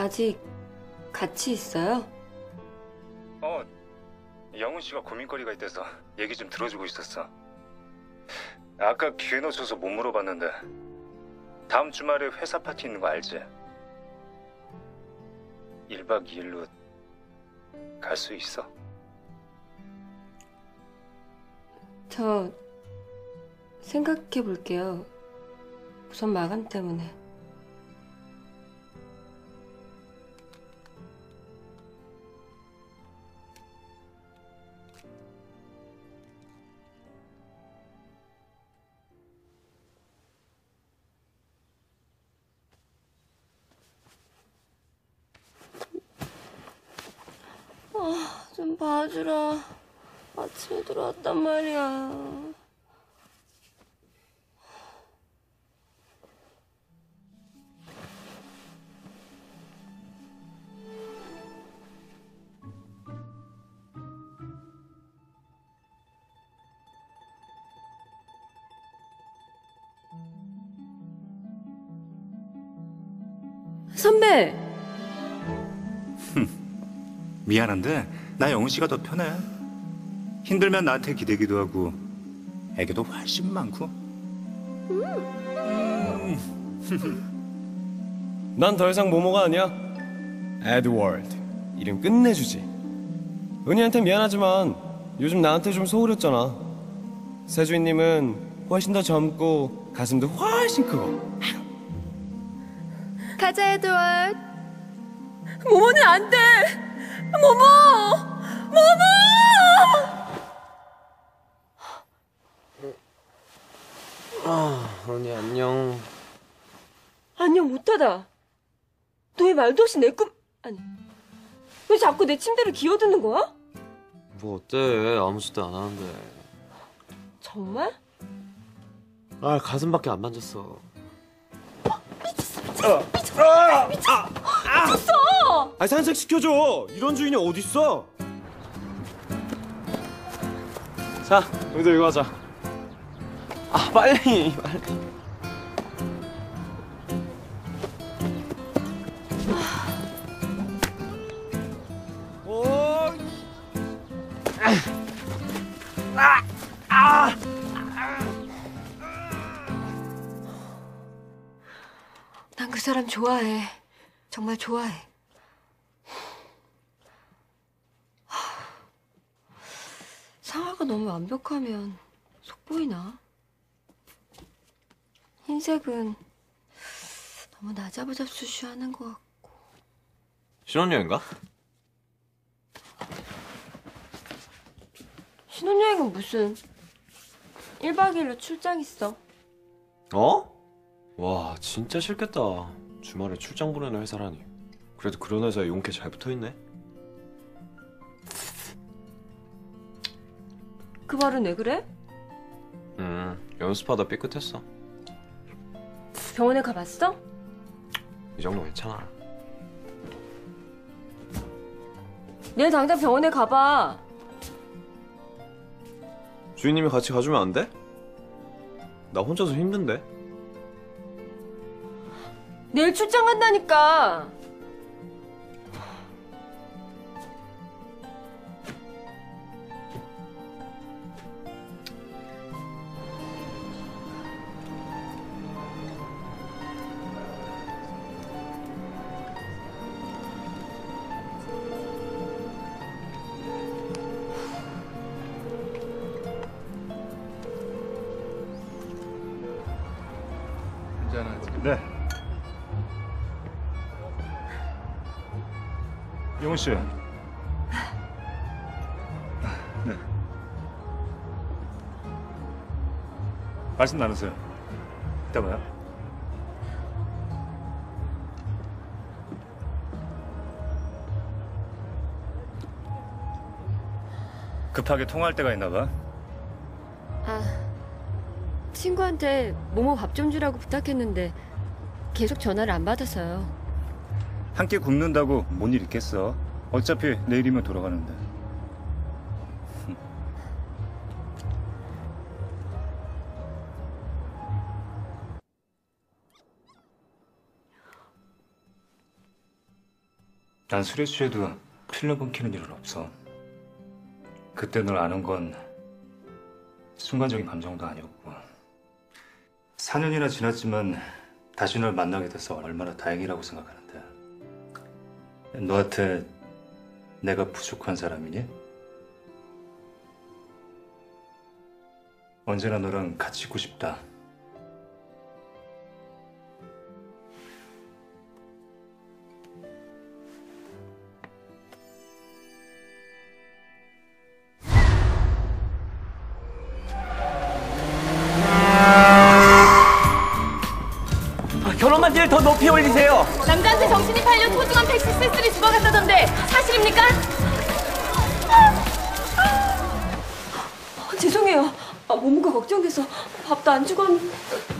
아직 같이 있어요? 어, 영훈 씨가 고민거리가 있대서 얘기 좀 들어주고 있었어. 아까 기회 놓쳐서 못 물어봤는데 다음 주말에 회사 파티 있는 거 알지? 1박 2일로 갈 수 있어? 저 생각해 볼게요. 우선 마감 때문에. 봐주라. 아침에 들어왔단 말이야. 선배! 미안한데 나 영훈 씨가 더 편해. 힘들면 나한테 기대기도 하고 애교도 훨씬 많고. 난 더 이상 모모가 아니야. 에드워드. 이름 끝내주지. 은희한테 미안하지만 요즘 나한테 좀 소홀했잖아. 세주인님은 훨씬 더 젊고 가슴도 훨씬 크고. 가자, 에드워드. 모모는 안 돼! 모모! 모모! 아, 언니 안녕. 안녕 못하다. 너왜 말도 없이 내 꿈, 아니. 왜 자꾸 내 침대를 기어드는 거야? 뭐 어때? 아무 짓도 안 하는데. 정말? 아 가슴밖에 안 만졌어. 미쳤어! 미쳤어! 아 산책 시켜줘. 이런 주인이 어디 있어? 자, 우리도 이거 하자. 아 빨리 빨리. 오. 아. 아. 난 그 사람 좋아해. 정말 좋아해. 컬러가 너무 완벽하면 속보이나? 흰색은 너무 나자바잡수시하는 것 같고 신혼여행가? 신혼여행은 무슨 1박 2일로 출장 있어 어? 와 진짜 싫겠다 주말에 출장 보내는 회사라니 그래도 그런 회사에 용케 잘 붙어있네 그 말은 왜 그래? 음 연습하다 삐끗했어 병원에 가봤어? 이 정도 괜찮아 내일 당장 병원에 가봐. 주인님이 같이 가주면 안 돼? 나 혼자서 힘든데 내일 출장 간다니까. 씨. 네. 말씀 나누세요. 이따 봐요. 급하게 통화할 때가 있나 봐. 아, 친구한테 모모 밥 좀 주라고 부탁했는데 계속 전화를 안 받아서요. 한끼 굶는다고 뭔 일 있겠어. 어차피 내일이면 돌아가는데. 난 술에 취해도 필러 끊기는 일은 없어. 그때 널 아는 건 순간적인 감정도 아니었고. 4년이나 지났지만 다시 널 만나게 돼서 얼마나 다행이라고 생각하는데. 너한테 내가 부족한 사람이니? 언제나 너랑 같이 있고 싶다. 결혼 반지를 더 높이 올리세요. 남자한테 정신이 팔려 세스를 사실입니까? 아, 죄송해요. 아, 모모가 걱정돼서 밥도 안 주고 왔는데.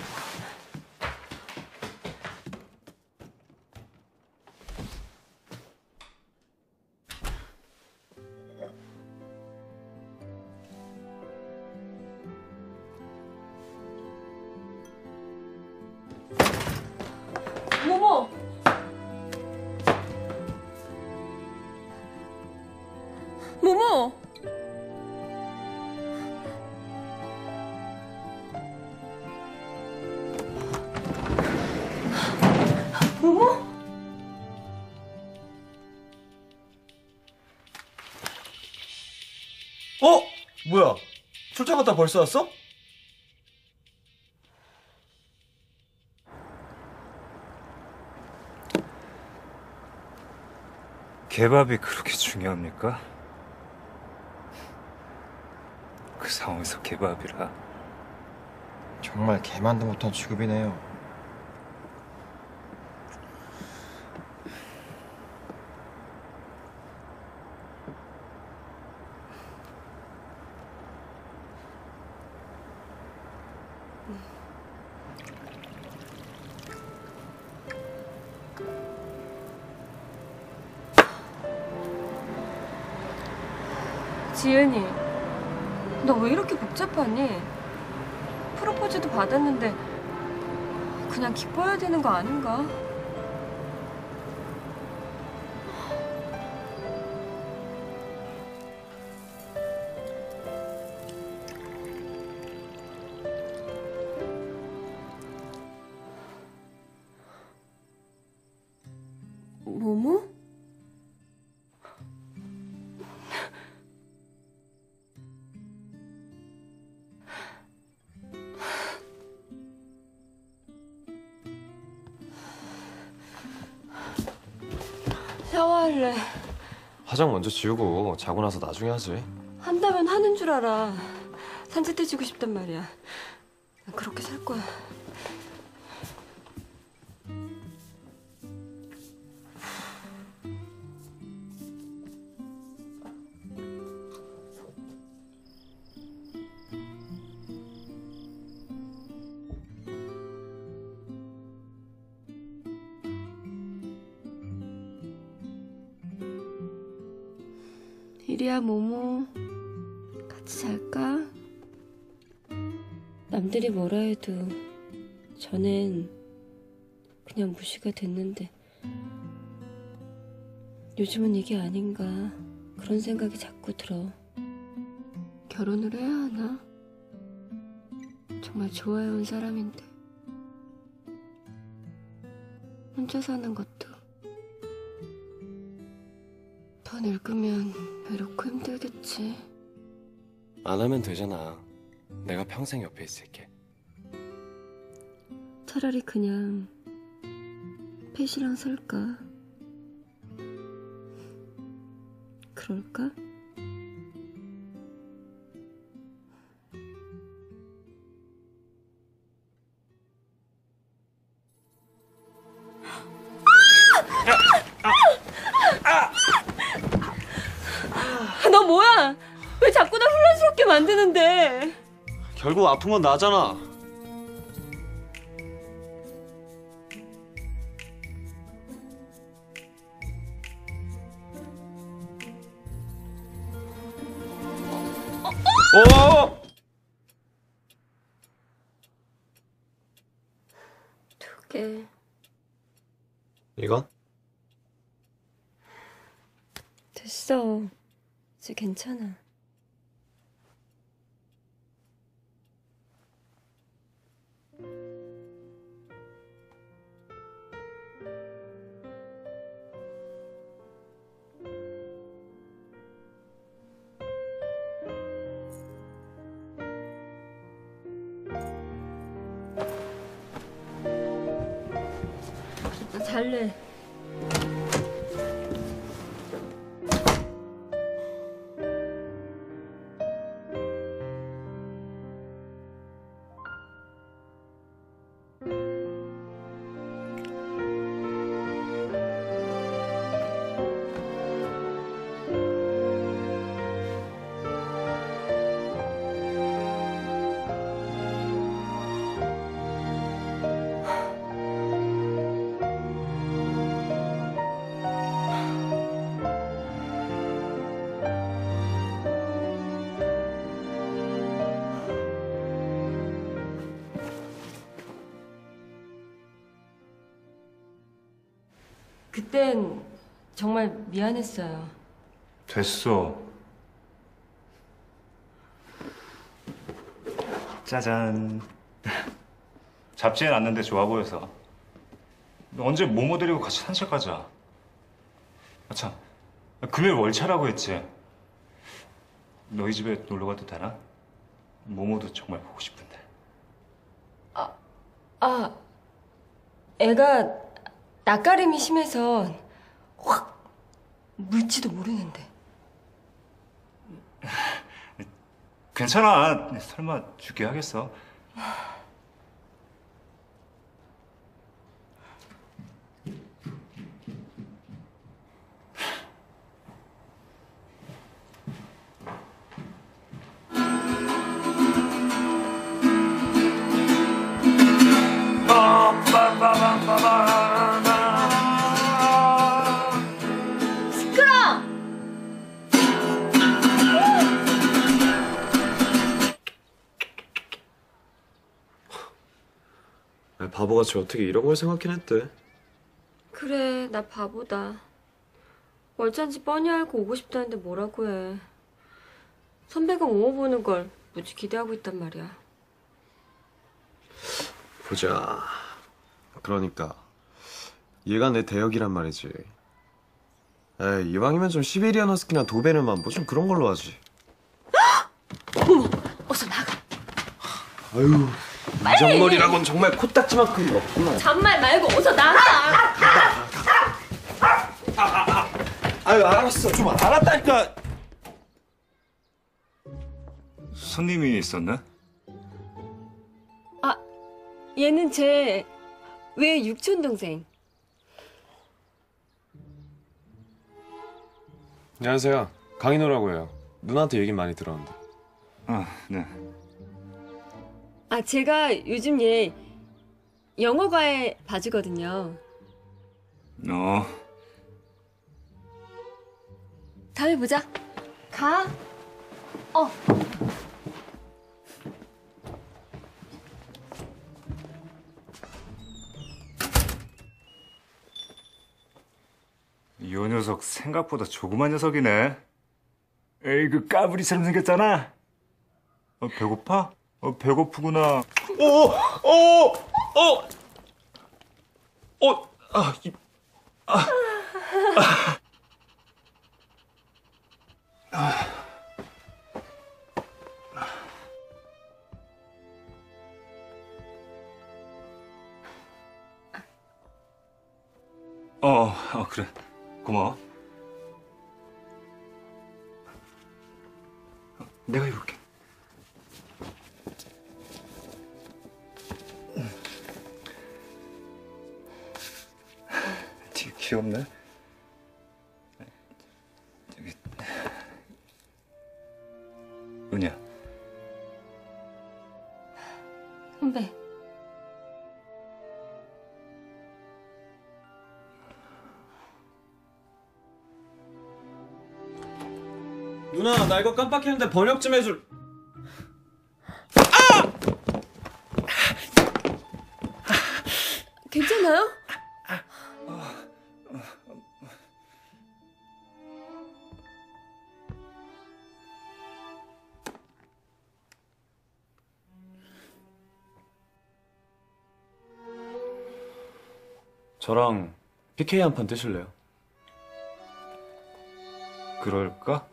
뭐야? 출장 갔다 벌써 왔어? 개밥이 그렇게 중요합니까? 그 상황에서 개밥이라. 정말 개만도 못한 취급이네요. 아닌가? 화장 먼저 지우고 자고 나서 나중에 하지 한다면 하는 줄 알아. 산뜻해지고 싶단 말이야. 난 그렇게 살 거야. 이리야 모모 같이 잘까? 남들이 뭐라 해도 전엔 그냥 무시가 됐는데 요즘은 이게 아닌가 그런 생각이 자꾸 들어 결혼을 해야 하나? 정말 좋아해온 사람인데 혼자 사는 것도 더 늙으면 외롭고 힘들겠지. 안 하면 되잖아. 내가 평생 옆에 있을게. 차라리 그냥 펫이랑 살까? 그럴까? 결국 아픈 건 나잖아. 어! 두 개. 이건? 됐어. 이제 괜찮아. 그땐 정말 미안했어요. 됐어. 짜잔. 잡지에 났는데 좋아 보여서. 너 언제 모모 데리고 같이 산책 가자. 아, 참. 금요일 월차라고 했지. 너희 집에 놀러 가도 되나? 모모도 정말 보고 싶은데. 아, 애가 낯가림이 심해서 확 물지도 모르는데. 괜찮아. 설마 죽게 하겠어. 같이 어떻게 이런 걸 생각긴 했대. 그래, 나 바보다. 월찬지 뻔히 알고 오고 싶다는데 뭐라고 해. 선배가 모모 보는 걸 무지 기대하고 있단 말이야. 보자. 그러니까 얘가 내 대역이란 말이지. 에이, 이왕이면 좀 시베리안 허스키나 도베르만 뭐 좀 그런 걸로 하지. 어서 나가. 아유! 이정머리라곤 정말 코딱지만큼 없구나. 잔말 말고 어서 나가. 아유, 알았어. 좀 알았다니까. 손님이 있었네? 아, 얘는 제외 육촌 동생. 안녕하세요. 강인호라고 해요. 누나한테 얘기 많이 들었는데. 아, 네. 아, 제가 요즘 얘 영어과에 봐주거든요. 어, 다음에 보자. 가. 어. 이 녀석 생각보다 조그만 녀석이네. 에이, 그 까불이처럼 생겼잖아. 어, 배고파? 어, 배고프구나. 오, 오, 오, 어, 아, 이, 아, 아. 어, 어, 그래. 고마워. 내가 입을게. 귀엽네. 여기 은희야. 선배. 누나, 나 이거 깜빡했는데 번역 좀 해줄. 저랑 PK 한 판 뜨실래요? 그럴까?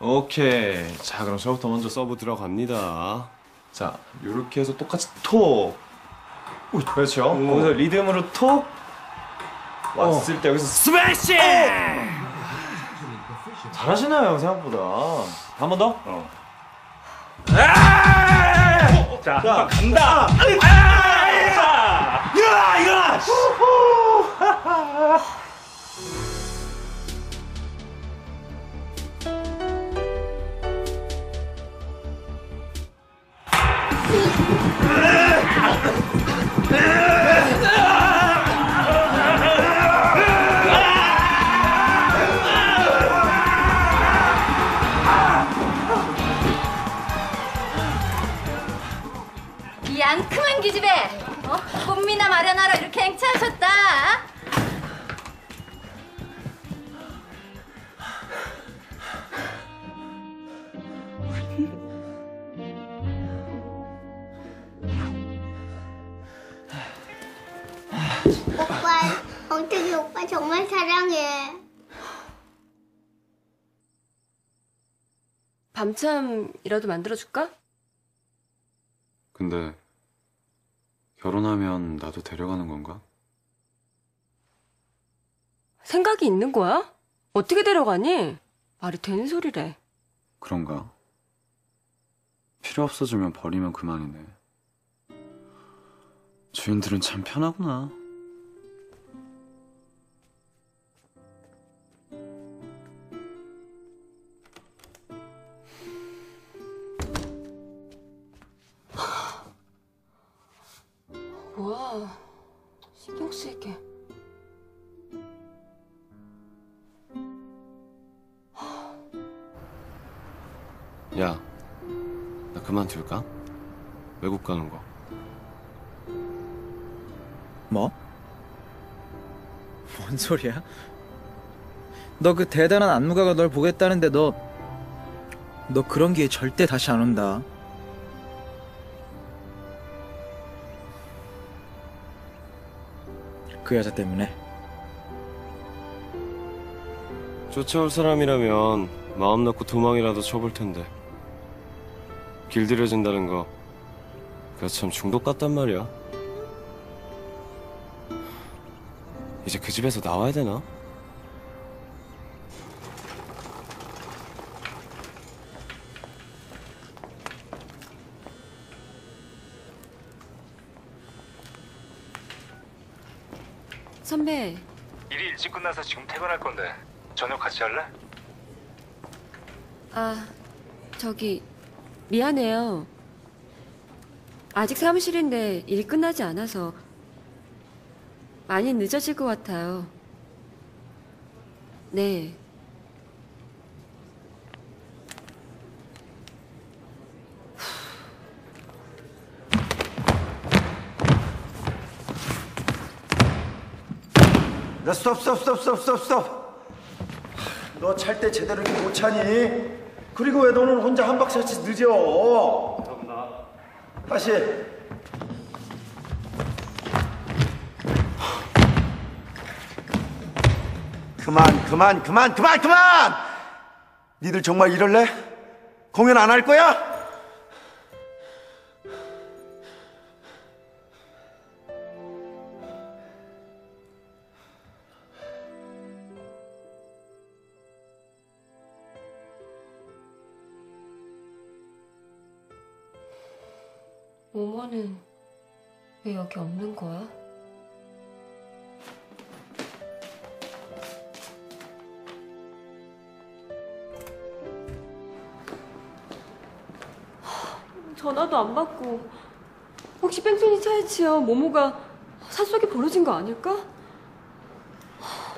오케이. 자, 그럼 저부터 먼저 서브 들어갑니다. 자, 요렇게 해서 똑같이 톡. 그렇죠. 거기서 리듬으로 톡. 왔을 때 여기서 스매시! 잘하시나요, 생각보다. 한 번 더? 어. 자, 자, 간다! 일 어나, 일어나! 사랑해. 밤참이라도 만들어줄까? 근데 결혼하면 나도 데려가는 건가? 생각이 있는 거야? 어떻게 데려가니? 말이 되는 소리래. 그런가? 필요 없어지면 버리면 그만이네. 주인들은 참 편하구나. 뭐야. 신경 쓰이게. 야, 나 그만둘까? 외국 가는 거. 뭐? 뭔 소리야? 너 그 대단한 안무가가 널 보겠다는데 너, 너 그런 기회 절대 다시 안 온다. 그 여자 때문에. 쫓아올 사람이라면 마음 놓고 도망이라도 쳐볼 텐데. 길들여진다는 거, 그거 참 중독 같단 말이야. 이제 그 집에서 나와야 되나? 선배, 일이 일찍 끝나서 지금 퇴근할 건데 저녁 같이 할래? 아, 저기, 미안해요. 아직 사무실인데 일이 끝나지 않아서 많이 늦어질 것 같아요. 네. 나 스톱 스톱 스톱 스톱 스톱 스톱 너 찰 때 제대로 못 차니? 그리고 왜 너는 혼자 한 박자씩 늦어? 다시 그만 그만 그만 그만 그만 니들 정말 이럴래? 공연 안 할 거야? 모모는 왜 여기 없는 거야? 전화도 안 받고 혹시 뺑뺑이 차이치여 모모가 산속에 버려진 거 아닐까?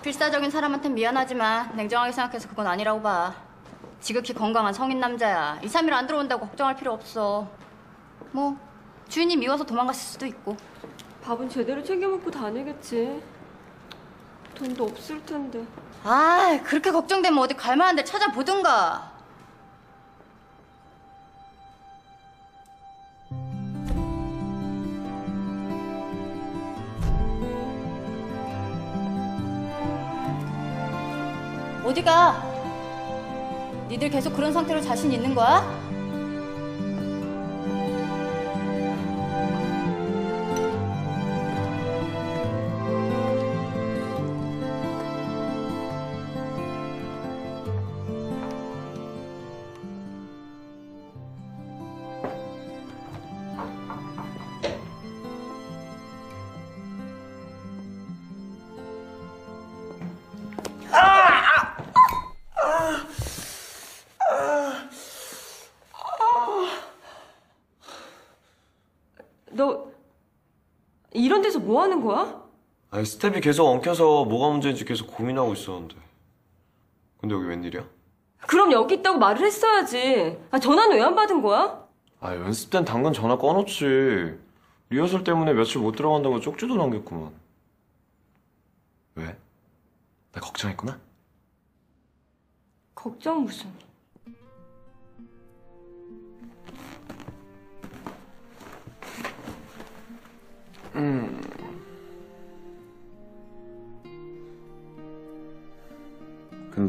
필사적인 사람한텐 미안하지만 냉정하게 생각해서 그건 아니라고 봐. 지극히 건강한 성인 남자야. 2, 3일 안 들어온다고 걱정할 필요 없어. 뭐 주인이 미워서 도망갔을 수도 있고. 밥은 제대로 챙겨 먹고 다니겠지. 돈도 없을 텐데. 아, 그렇게 걱정되면 어디 갈 만한 데 찾아보든가. 어디가? 니들 계속 그런 상태로 자신 있는 거야? 거야? 아니 스텝이 계속 엉켜서 뭐가 문제인지 계속 고민하고 있었는데 근데 여기 웬일이야? 그럼 여기 있다고 말을 했어야지. 아, 전화는 왜 안 받은 거야? 아 연습 땐 당근 전화 꺼놓지 리허설 때문에 며칠 못 들어간다고 쪽지도 남겼구만 왜? 나 걱정했구나? 걱정 무슨. 음.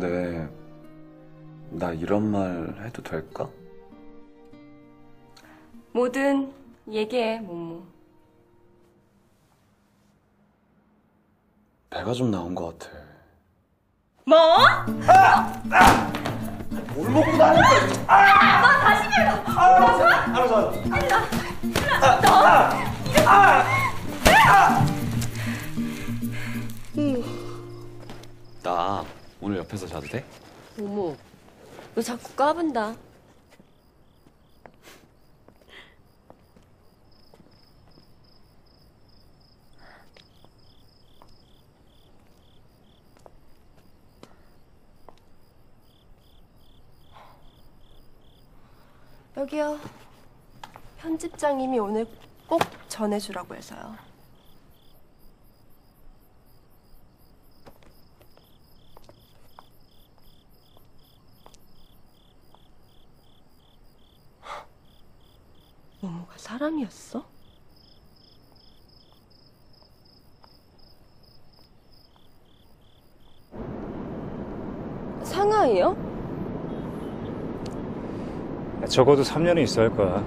근데 나 이런 말 해도 될까? 뭐든 얘기해, 모모. 배가 좀 나온 것 같아. 뭐? 뭘 먹고 나는 거야? 아! 너 다시 해봐. 알았어, 알았어. 너나 오늘 옆에서 자도 돼? 모모, 너 자꾸 까분다. 여기요. 편집장님이 오늘 꼭 전해주라고 해서요. 모모가 사람이었어? 상하이요? 적어도 3년은 있어야 할 거야.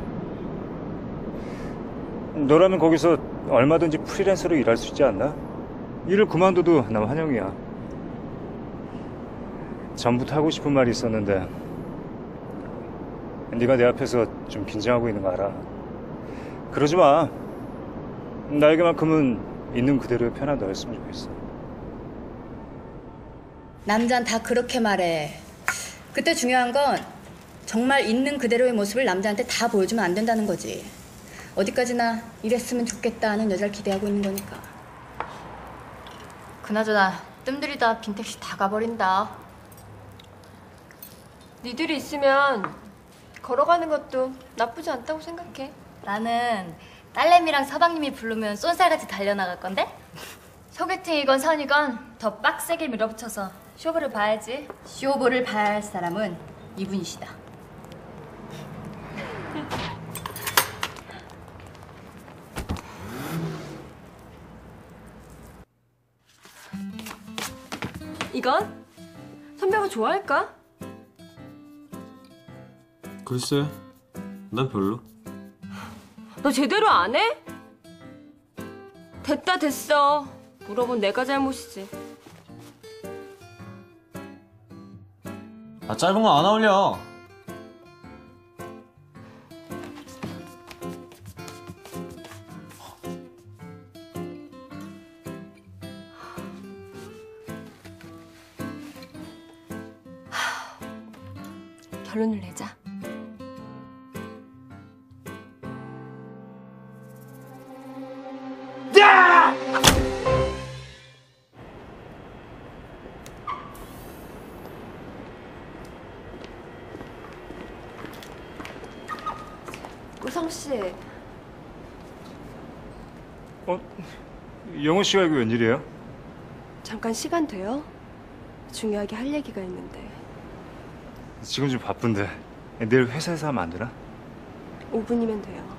너라면 거기서 얼마든지 프리랜서로 일할 수 있지 않나? 일을 그만둬도 난 환영이야. 전부터 하고 싶은 말이 있었는데 네가 내 앞에서 좀 긴장하고 있는 거 알아. 그러지 마. 나에게만큼은 있는 그대로의 편한 너였으면 좋겠어. 남잔 다 그렇게 말해. 그때 중요한 건 정말 있는 그대로의 모습을 남자한테 다 보여주면 안 된다는 거지. 어디까지나 이랬으면 좋겠다 하는 여자를 기대하고 있는 거니까. 그나저나 뜸들이다 빈택시 다 가버린다. 니들이 있으면 걸어가는 것도 나쁘지 않다고 생각해. 나는 딸내미랑 서방님이 부르면 쏜살같이 달려나갈 건데? 소개팅이건 선이건 더 빡세게 밀어붙여서 쇼부를 봐야지. 쇼부를 봐야 할 사람은 이분이시다. 이건? 선배가 좋아할까? 글쎄, 난 별로. 너 제대로 안 해? 됐다 됐어. 물어본 내가 잘못이지. 아 짧은 거 안 어울려. 결론을 내자. 영호 씨가 이거 웬일이에요? 잠깐 시간 돼요? 중요하게 할 얘기가 있는데 지금 좀 바쁜데 내일 회사에서 하면 안 되나? 5분이면 돼요.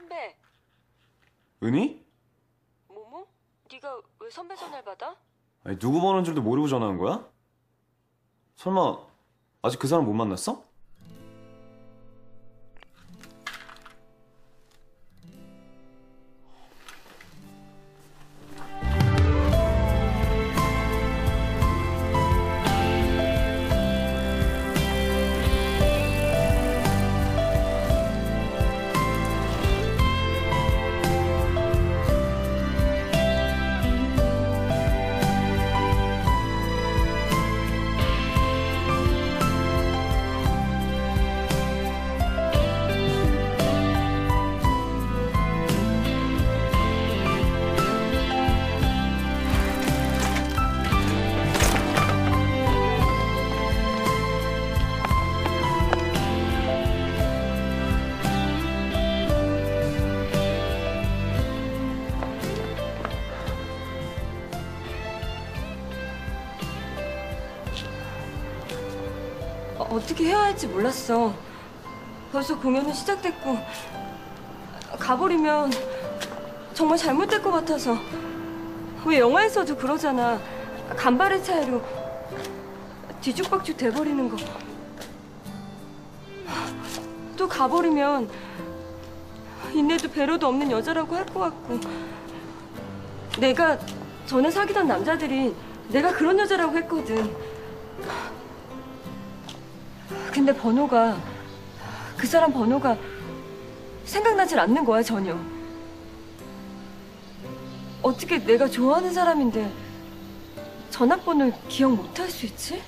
선배, 은희? 뭐뭐? 네가 왜 선배 전화를 받아? 아니 누구 번호인 줄도 모르고 전화한 거야? 설마 아직 그 사람 못 만났어? 할지 몰랐어. 벌써 공연은 시작됐고 가버리면 정말 잘못될 것 같아서 왜 영화에서도 그러잖아. 간발의 차이로 뒤죽박죽 돼버리는 거. 또 가버리면 인내도 배려도 없는 여자라고 할 것 같고 내가 전에 사귀던 남자들이 내가 그런 여자라고 했거든. 근데 번호가 그 사람 번호가 생각나질 않는 거야 전혀. 어떻게 내가 좋아하는 사람인데 전화번호를 기억 못 할 수 있지?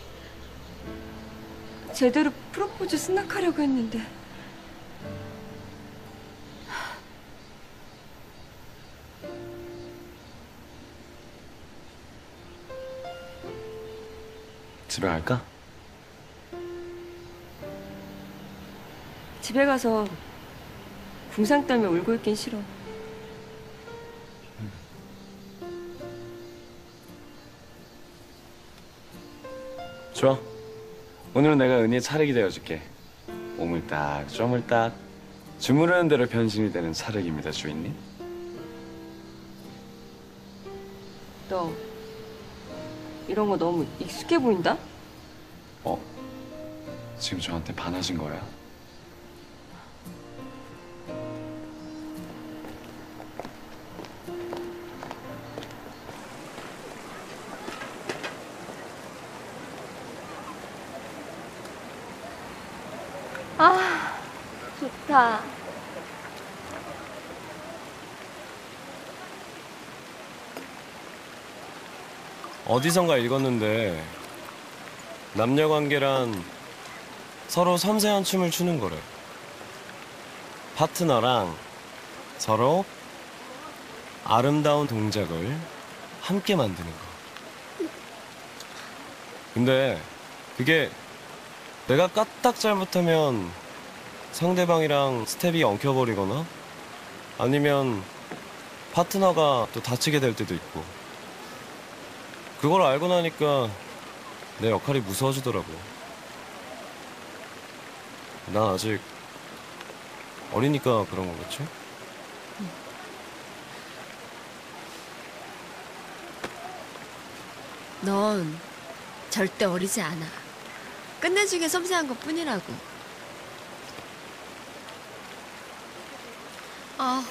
제대로 프로포즈 승낙하려고 했는데 집에 갈까? 집에 가서 궁상 때문에 울고 있긴 싫어. 좋아. 오늘은 내가 은희의 차례기 되어줄게. 오물딱, 쪼물딱, 주무르는 대로 변신이 되는 차례기입니다, 주인님. 너 이런 거 너무 익숙해 보인다? 어? 지금 저한테 반하신 거야? 좋다. 어디선가 읽었는데 남녀 관계란 서로 섬세한 춤을 추는 거래. 파트너랑 서로 아름다운 동작을 함께 만드는 거. 근데 그게 내가 까딱 잘못하면 상대방이랑 스텝이 엉켜버리거나 아니면 파트너가 또 다치게 될 때도 있고 그걸 알고 나니까 내 역할이 무서워지더라고. 난 아직 어리니까 그런 거겠지? 넌 절대 어리지 않아. 끝내주게 섬세한 것 뿐이라고. 아.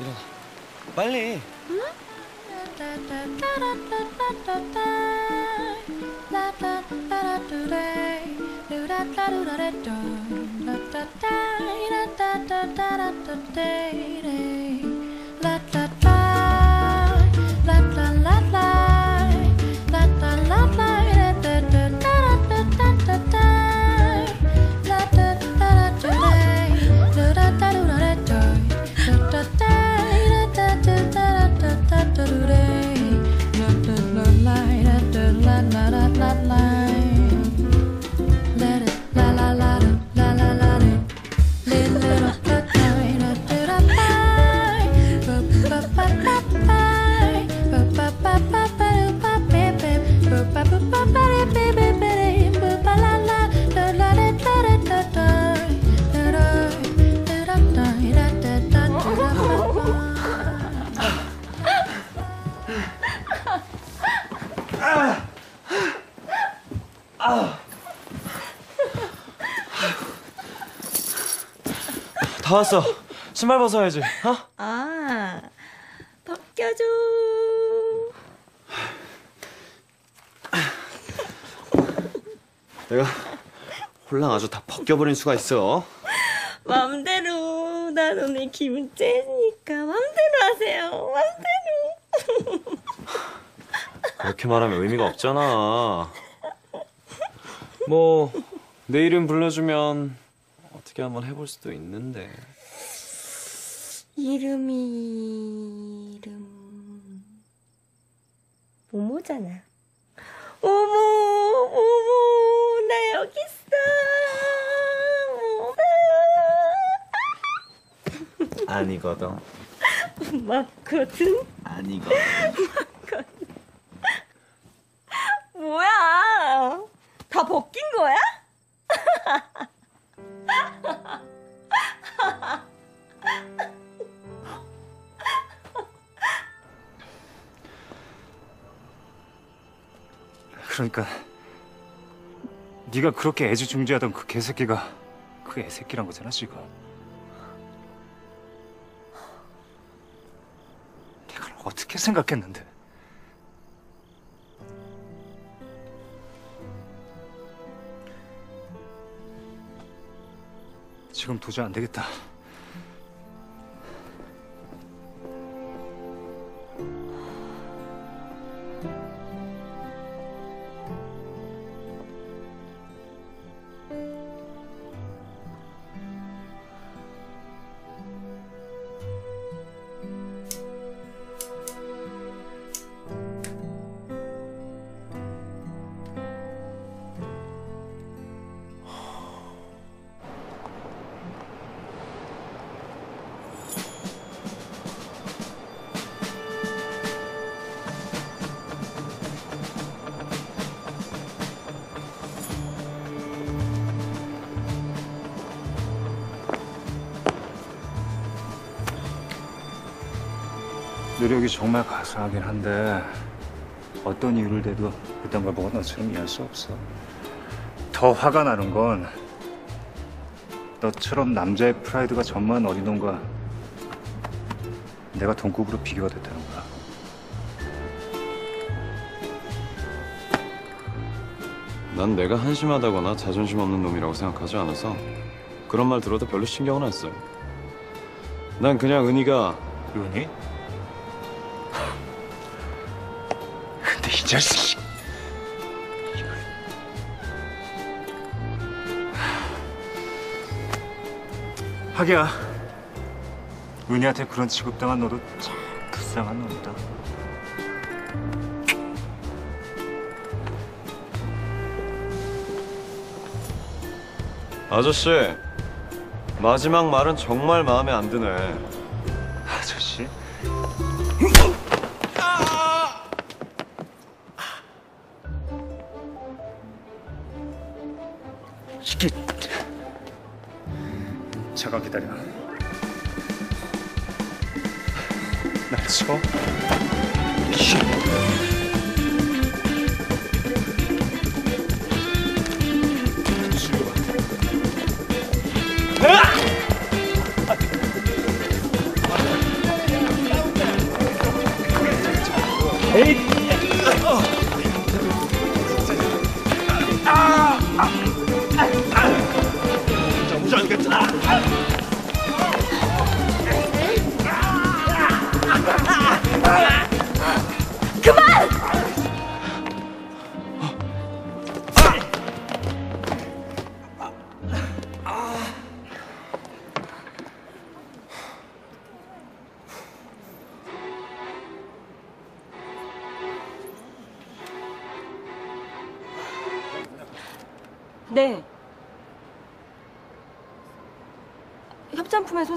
일어나. 빨리. 다 왔어. 신발 벗어야지. 어? 아, 벗겨줘. 내가 홀랑 아주 다 벗겨버린 수가 있어. 맘대로. 난 오늘 기분 째니까 맘대로 하세요. 맘대로. 그렇게 말하면 의미가 없잖아. 뭐, 내 이름 불러주면 어떻게 한번 해볼 수도 있는데. 이름이 이름 모모잖아. 모모 모모 나 여기 있어. 아니거든. 맞거든. 아니거든. 뭐야? 다 벗긴 거야? 그러니까 네가 그렇게 애지중지하던 그 개새끼가 그 애새끼란 거잖아 지금. 내가 어떻게 생각했는데? 지금 도저히 안 되겠다. 가수하긴 한데 어떤 이유를 대도 그딴 걸 보고 너처럼 이해할 수 없어. 더 화가 나는 건 너처럼 남자의 프라이드가 전무한 어린놈과 내가 동급으로 비교가 됐다는 거야. 난 내가 한심하다거나 자존심 없는 놈이라고 생각하지 않아서 그런 말 들어도 별로 신경은 안 써요. 난 그냥 은희가 은희? 자식. 하기야. 은희한테 그런 취급당한 너도 참 불쌍한 놈이다. 아저씨 마지막 말은 정말 마음에 안 드네.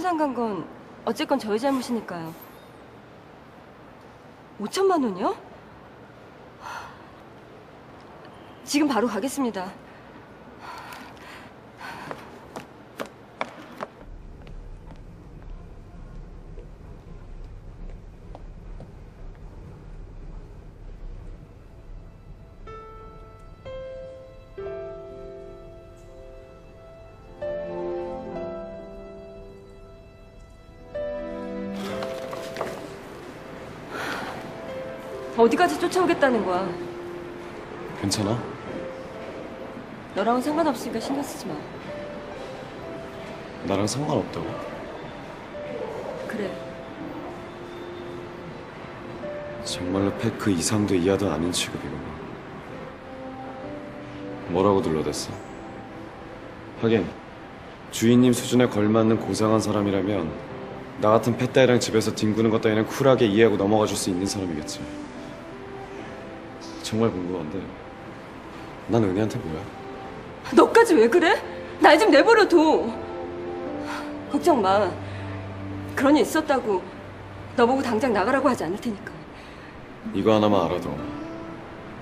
손상 간건 어쨌건 저희 잘못이니까요. 5천만 원이요? 지금 바로 가겠습니다. 어디까지 쫓아오겠다는 거야? 괜찮아? 너랑은 상관없으니까 신경 쓰지 마. 나랑 상관없다고? 그래. 정말로 팩그 이상도 이하도 아닌 취급이구나. 뭐라고 둘러댔어? 하긴 주인님 수준에 걸맞는 고상한 사람이라면 나 같은 펫따위랑 집에서 뒹구는 것 따위는 쿨하게 이해하고 넘어가 줄 수 있는 사람이겠지. 정말 궁금한데 난 은희한테 뭐야? 너까지 왜 그래? 날 좀 내버려둬. 걱정 마. 그런 일 있었다고 너보고 당장 나가라고 하지 않을 테니까. 이거 하나만 알아도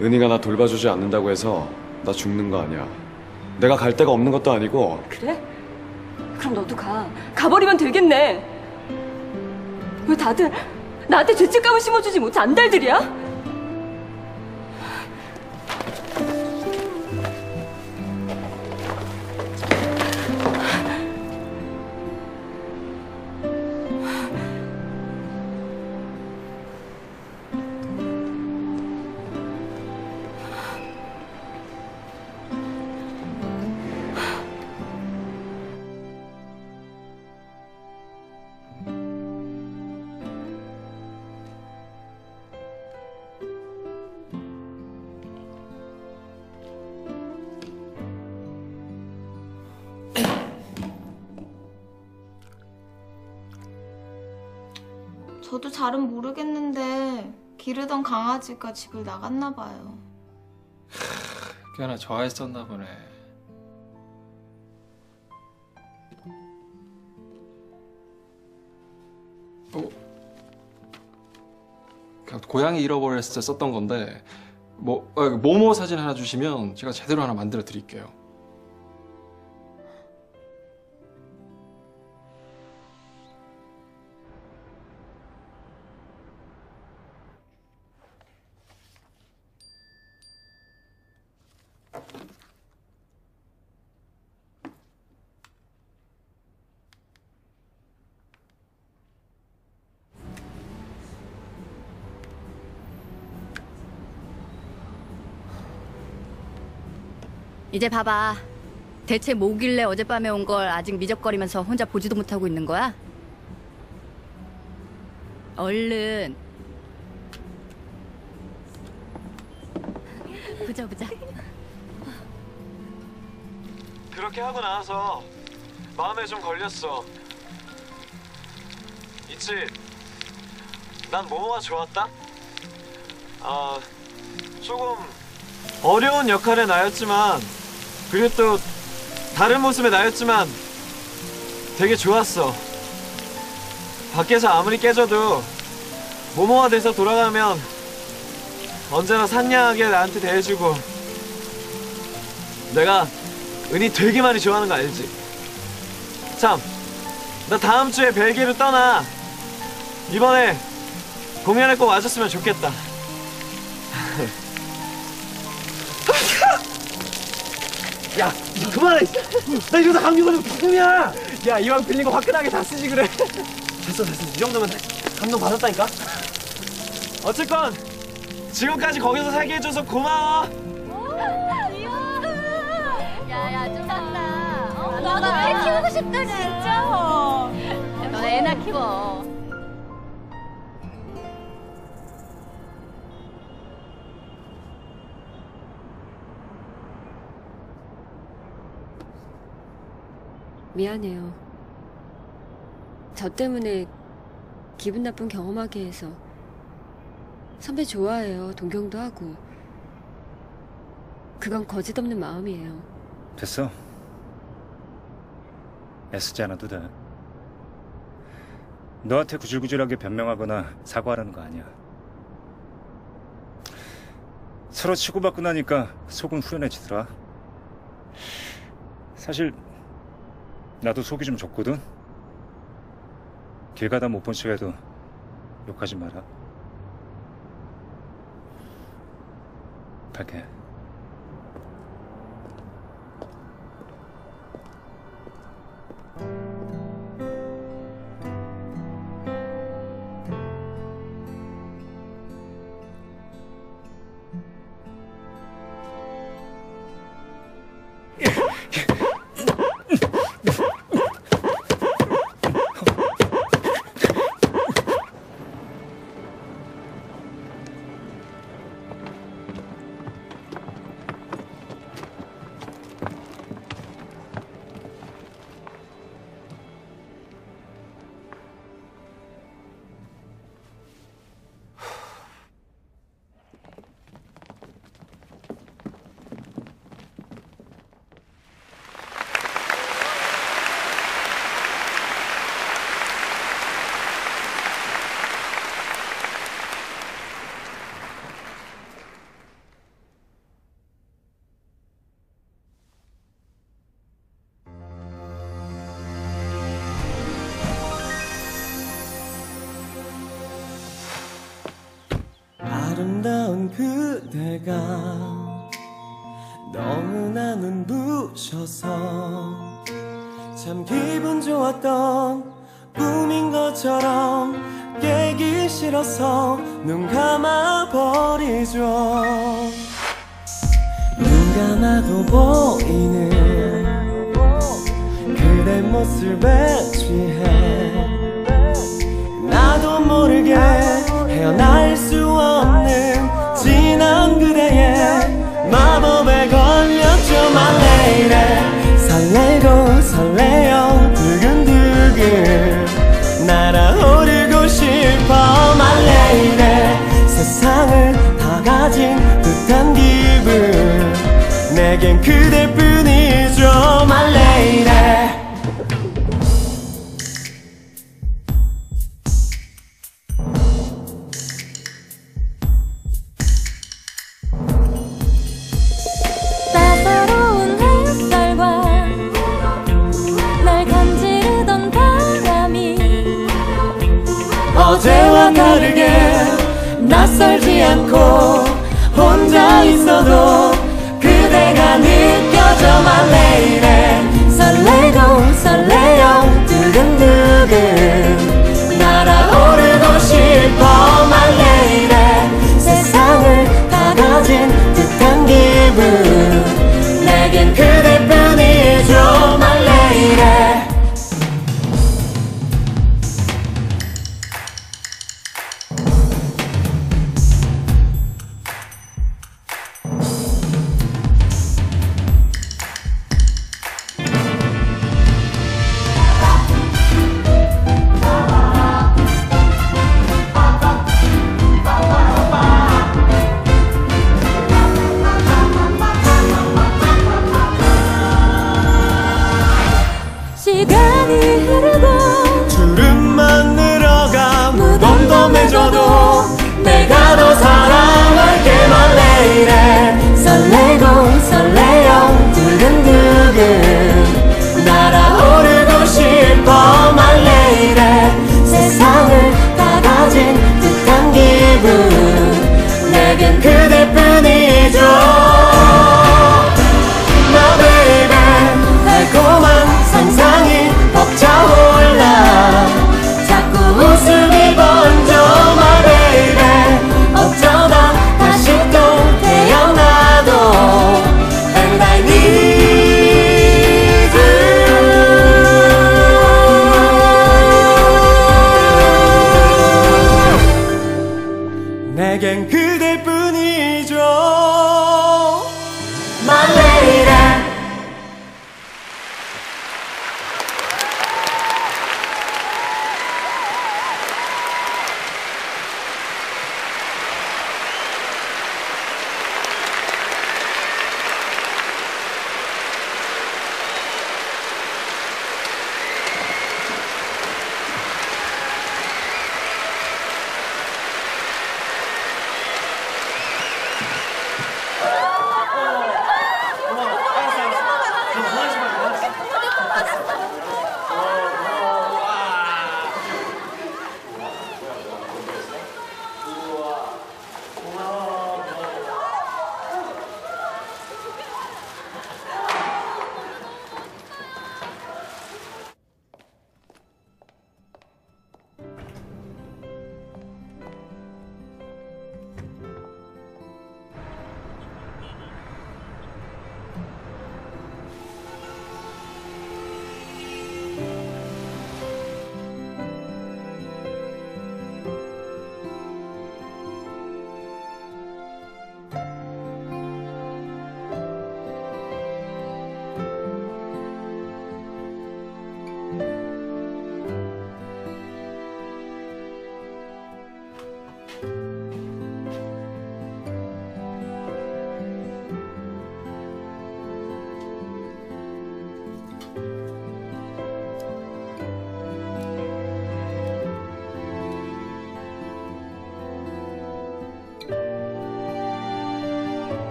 은희가 나 돌봐주지 않는다고 해서 나 죽는 거 아니야. 내가 갈 데가 없는 것도 아니고 그래? 그럼 너도 가. 가버리면 되겠네. 왜 다들 나한테 죄책감을 심어주지 못해 안달들이야? 잘은 모르겠는데 기르던 강아지가 집을 나갔나 봐요. 꽤나 좋아했었나 보네. 어? 고양이 잃어버렸을 때 썼던 건데 뭐 어, 모모 사진 하나 주시면 제가 제대로 하나 만들어 드릴게요. 이제 봐봐. 대체 뭐길래 어젯밤에 온 걸 아직 미적거리면서 혼자 보지도 못하고 있는 거야? 얼른. 보자 보자. 그렇게 하고 나서 마음에 좀 걸렸어. 있지. 난 모모가 좋았다. 아 조금 어려운 역할의 나였지만 그리고 또 다른 모습의 나였지만 되게 좋았어. 밖에서 아무리 깨져도 모모가 돼서 돌아가면 언제나 상냥하게 나한테 대해주고 내가 은희 되게 많이 좋아하는 거 알지? 참, 나 다음 주에 벨기에로 떠나. 이번에 공연에 꼭 와줬으면 좋겠다. 야, 이거 그만해. 나 이러다 감기 걸리면 죽음이야. 야, 이왕 빌린 거 화끈하게 다 쓰지 그래. 됐어, 됐어. 이 정도면 감동 받았다니까. 어쨌건 지금까지 거기서 살게 해줘서 고마워. 야야 좀 낫다. 어? 나도 애 키우고 싶다 진짜. 너네 애나 키워. 미안해요. 저 때문에 기분 나쁜 경험하게 해서 선배 좋아해요. 동경도 하고. 그건 거짓 없는 마음이에요. 됐어. 애쓰지 않아도 돼. 너한테 구질구질하게 변명하거나 사과하라는 거 아니야. 서로 치고받고 나니까 속은 후련해지더라. 사실 나도 속이 좀 좁거든. 길 가다 못 본 척 해도 욕하지 마라. 갈게. 그대가 너무나 눈부셔서 참 기분 좋았던 꿈인 것처럼 깨기 싫어서 눈 감아버리죠. 눈 감아도 보이는 그대 모습에 취해. 나도 모르게 헤어날 수 설레고 설레요. 두근두근 날아오르고 싶어 My lady 세상을 다 가진 듯한 기분. 내겐 그대 설지 않고 혼자 있어도 그대가 느껴져 My lady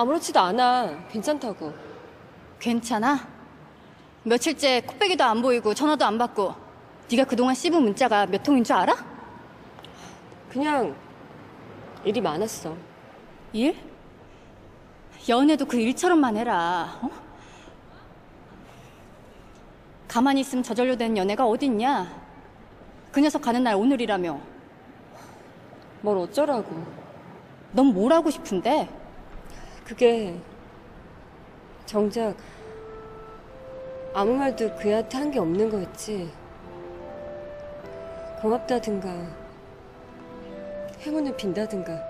아무렇지도 않아. 괜찮다고. 괜찮아? 며칠째 코빼기도 안 보이고 전화도 안 받고 네가 그동안 씹은 문자가 몇 통인 줄 알아? 그냥 일이 많았어. 일? 연애도 그 일처럼만 해라. 어? 가만히 있으면 저절로 된 연애가 어딨냐? 그 녀석 가는 날 오늘이라며. 뭘 어쩌라고. 넌 뭘 하고 싶은데? 그게 정작 아무 말도 그애한테 한 게 없는 거였지. 고맙다든가 행운을 빈다든가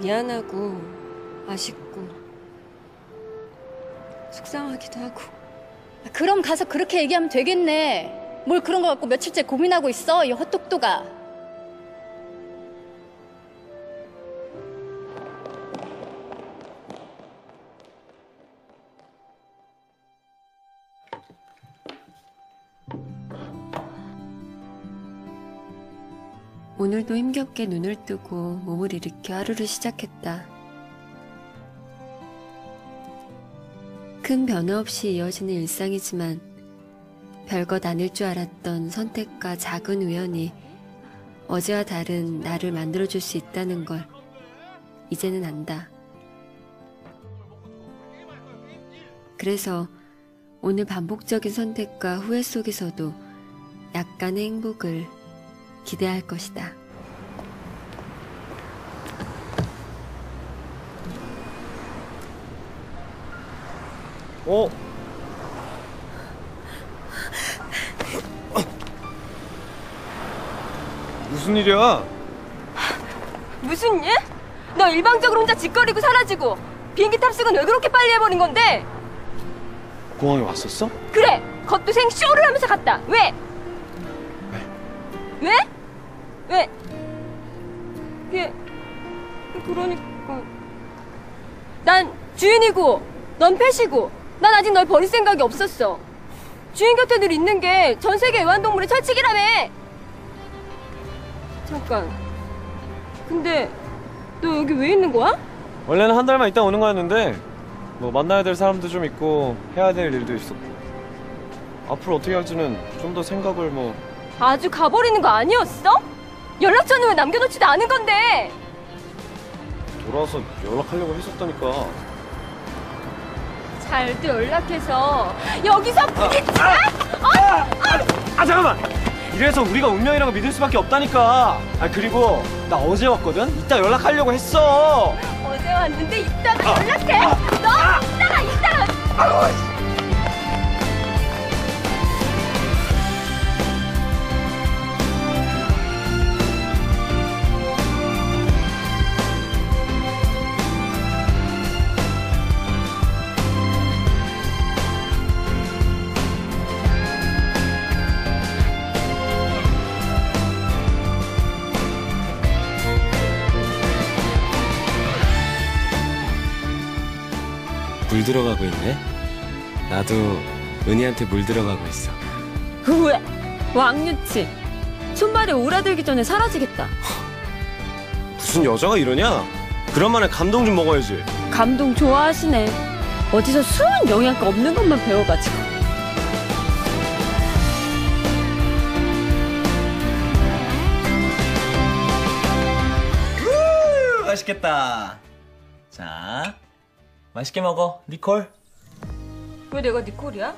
미안하고 아쉽고 속상하기도 하고 그럼 가서 그렇게 얘기하면 되겠네. 뭘 그런 거 갖고 며칠째 고민하고 있어, 이 헛똑똑아. 오늘도 힘겹게 눈을 뜨고 몸을 일으켜 하루를 시작했다. 큰 변화 없이 이어지는 일상이지만 별것 아닐 줄 알았던 선택과 작은 우연이 어제와 다른 나를 만들어줄 수 있다는 걸 이제는 안다. 그래서 오늘 반복적인 선택과 후회 속에서도 약간의 행복을 기대할 것이다. 어? 무슨 일이야? 무슨 일? 너 일방적으로 혼자 짓거리고 사라지고 비행기 탑승은 왜 그렇게 빨리 해버린 건데? 공항에 왔었어? 그래! 겉도 생 쇼를 하면서 갔다. 왜? 왜? 왜? 그게 그러니까 난 주인이고 넌 펫이고 난 아직 널 버릴 생각이 없었어. 주인 곁에 늘 있는 게 전 세계 애완동물의 철칙이라며. 잠깐. 근데 너 여기 왜 있는 거야? 원래는 한 달만 있다 오는 거였는데 뭐 만나야 될 사람도 좀 있고 해야 될 일도 있었고 앞으로 어떻게 할지는 좀 더 생각을 뭐 아주 가버리는 거 아니었어? 연락처는 왜 남겨놓지도 않은 건데? 돌아와서 연락하려고 했었다니까 잘 때 연락해서 여기서 부딪히자. 아, 아 잠깐만. 이래서 우리가 운명이라고 믿을 수밖에 없다니까. 아 그리고 나 어제 왔거든. 이따 연락하려고 했어. 어제 왔는데 이따가 연락해. 너 이따가 이따가. 물 들어가고 있네. 나도 은희한테 물 들어가고 있어. 후회 왕유치 손발이 오라들기 전에 사라지겠다 무슨 여자가 이러냐? 그런 말에 감동 좀 먹어야지. 감동 좋아하시네 어디서 수은 영양가 없는 것만 배워가지고 우, 맛있겠다. 자, 맛있게 먹어, 니콜. 왜 내가 네 꼴이야?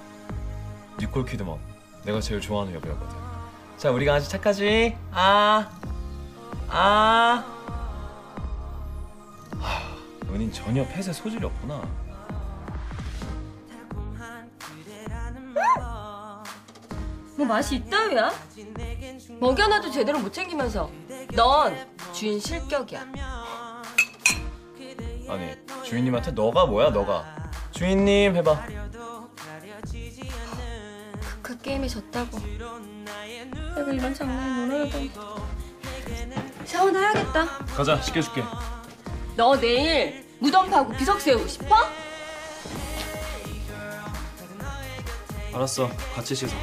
니콜 키드먼. 내가 제일 좋아하는 여배우거든. 자, 우리 강아지 착하지? 아, 아. 하, 은인 전혀 펫에 소질이 없구나. 뭐 맛이 있다위야? 먹여놔도 제대로 못 챙기면서 넌 주인 실격이야 아니, 주인님한테 너가 뭐야, 너가? 주인님 해봐. 그 게임에 졌다고 내가 이런 장난을 놀아야던 샤워나 해야겠다 가자, 시켜줄게. 너 내일 무덤 파고 비석 세우고 싶어? 알았어, 같이 씻어.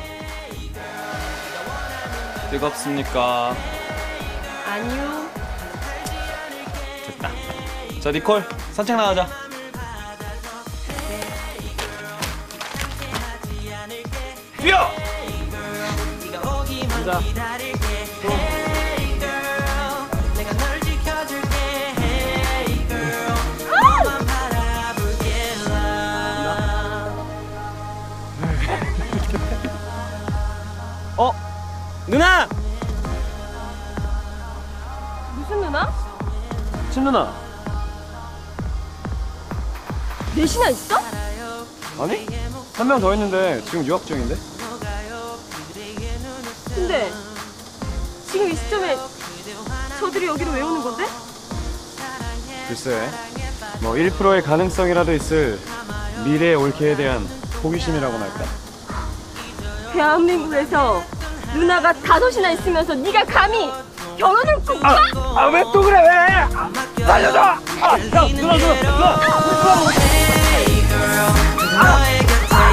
뜨겁습니까? 아니요. 자, 니콜, 산책 나가자. 뛰어! 가자. 어? 누나! 무슨 누나? 친 누나. 넷이나 있어? 아니? 한 명 더 있는데 지금 유학 중인데? 근데 지금 이 시점에 저들이 여기로 왜 오는 건데? 글쎄. 뭐 1%의 가능성이라도 있을 미래의 옳게에 대한 호기심이라고나 할까? 대한민국에서 누나가 다섯이나 있으면서 네가 감히 결혼을 꿈꿔? 아 왜 또 그래 왜? 살려줘! 아, 야 누나 누나 누나 누나 아, 아.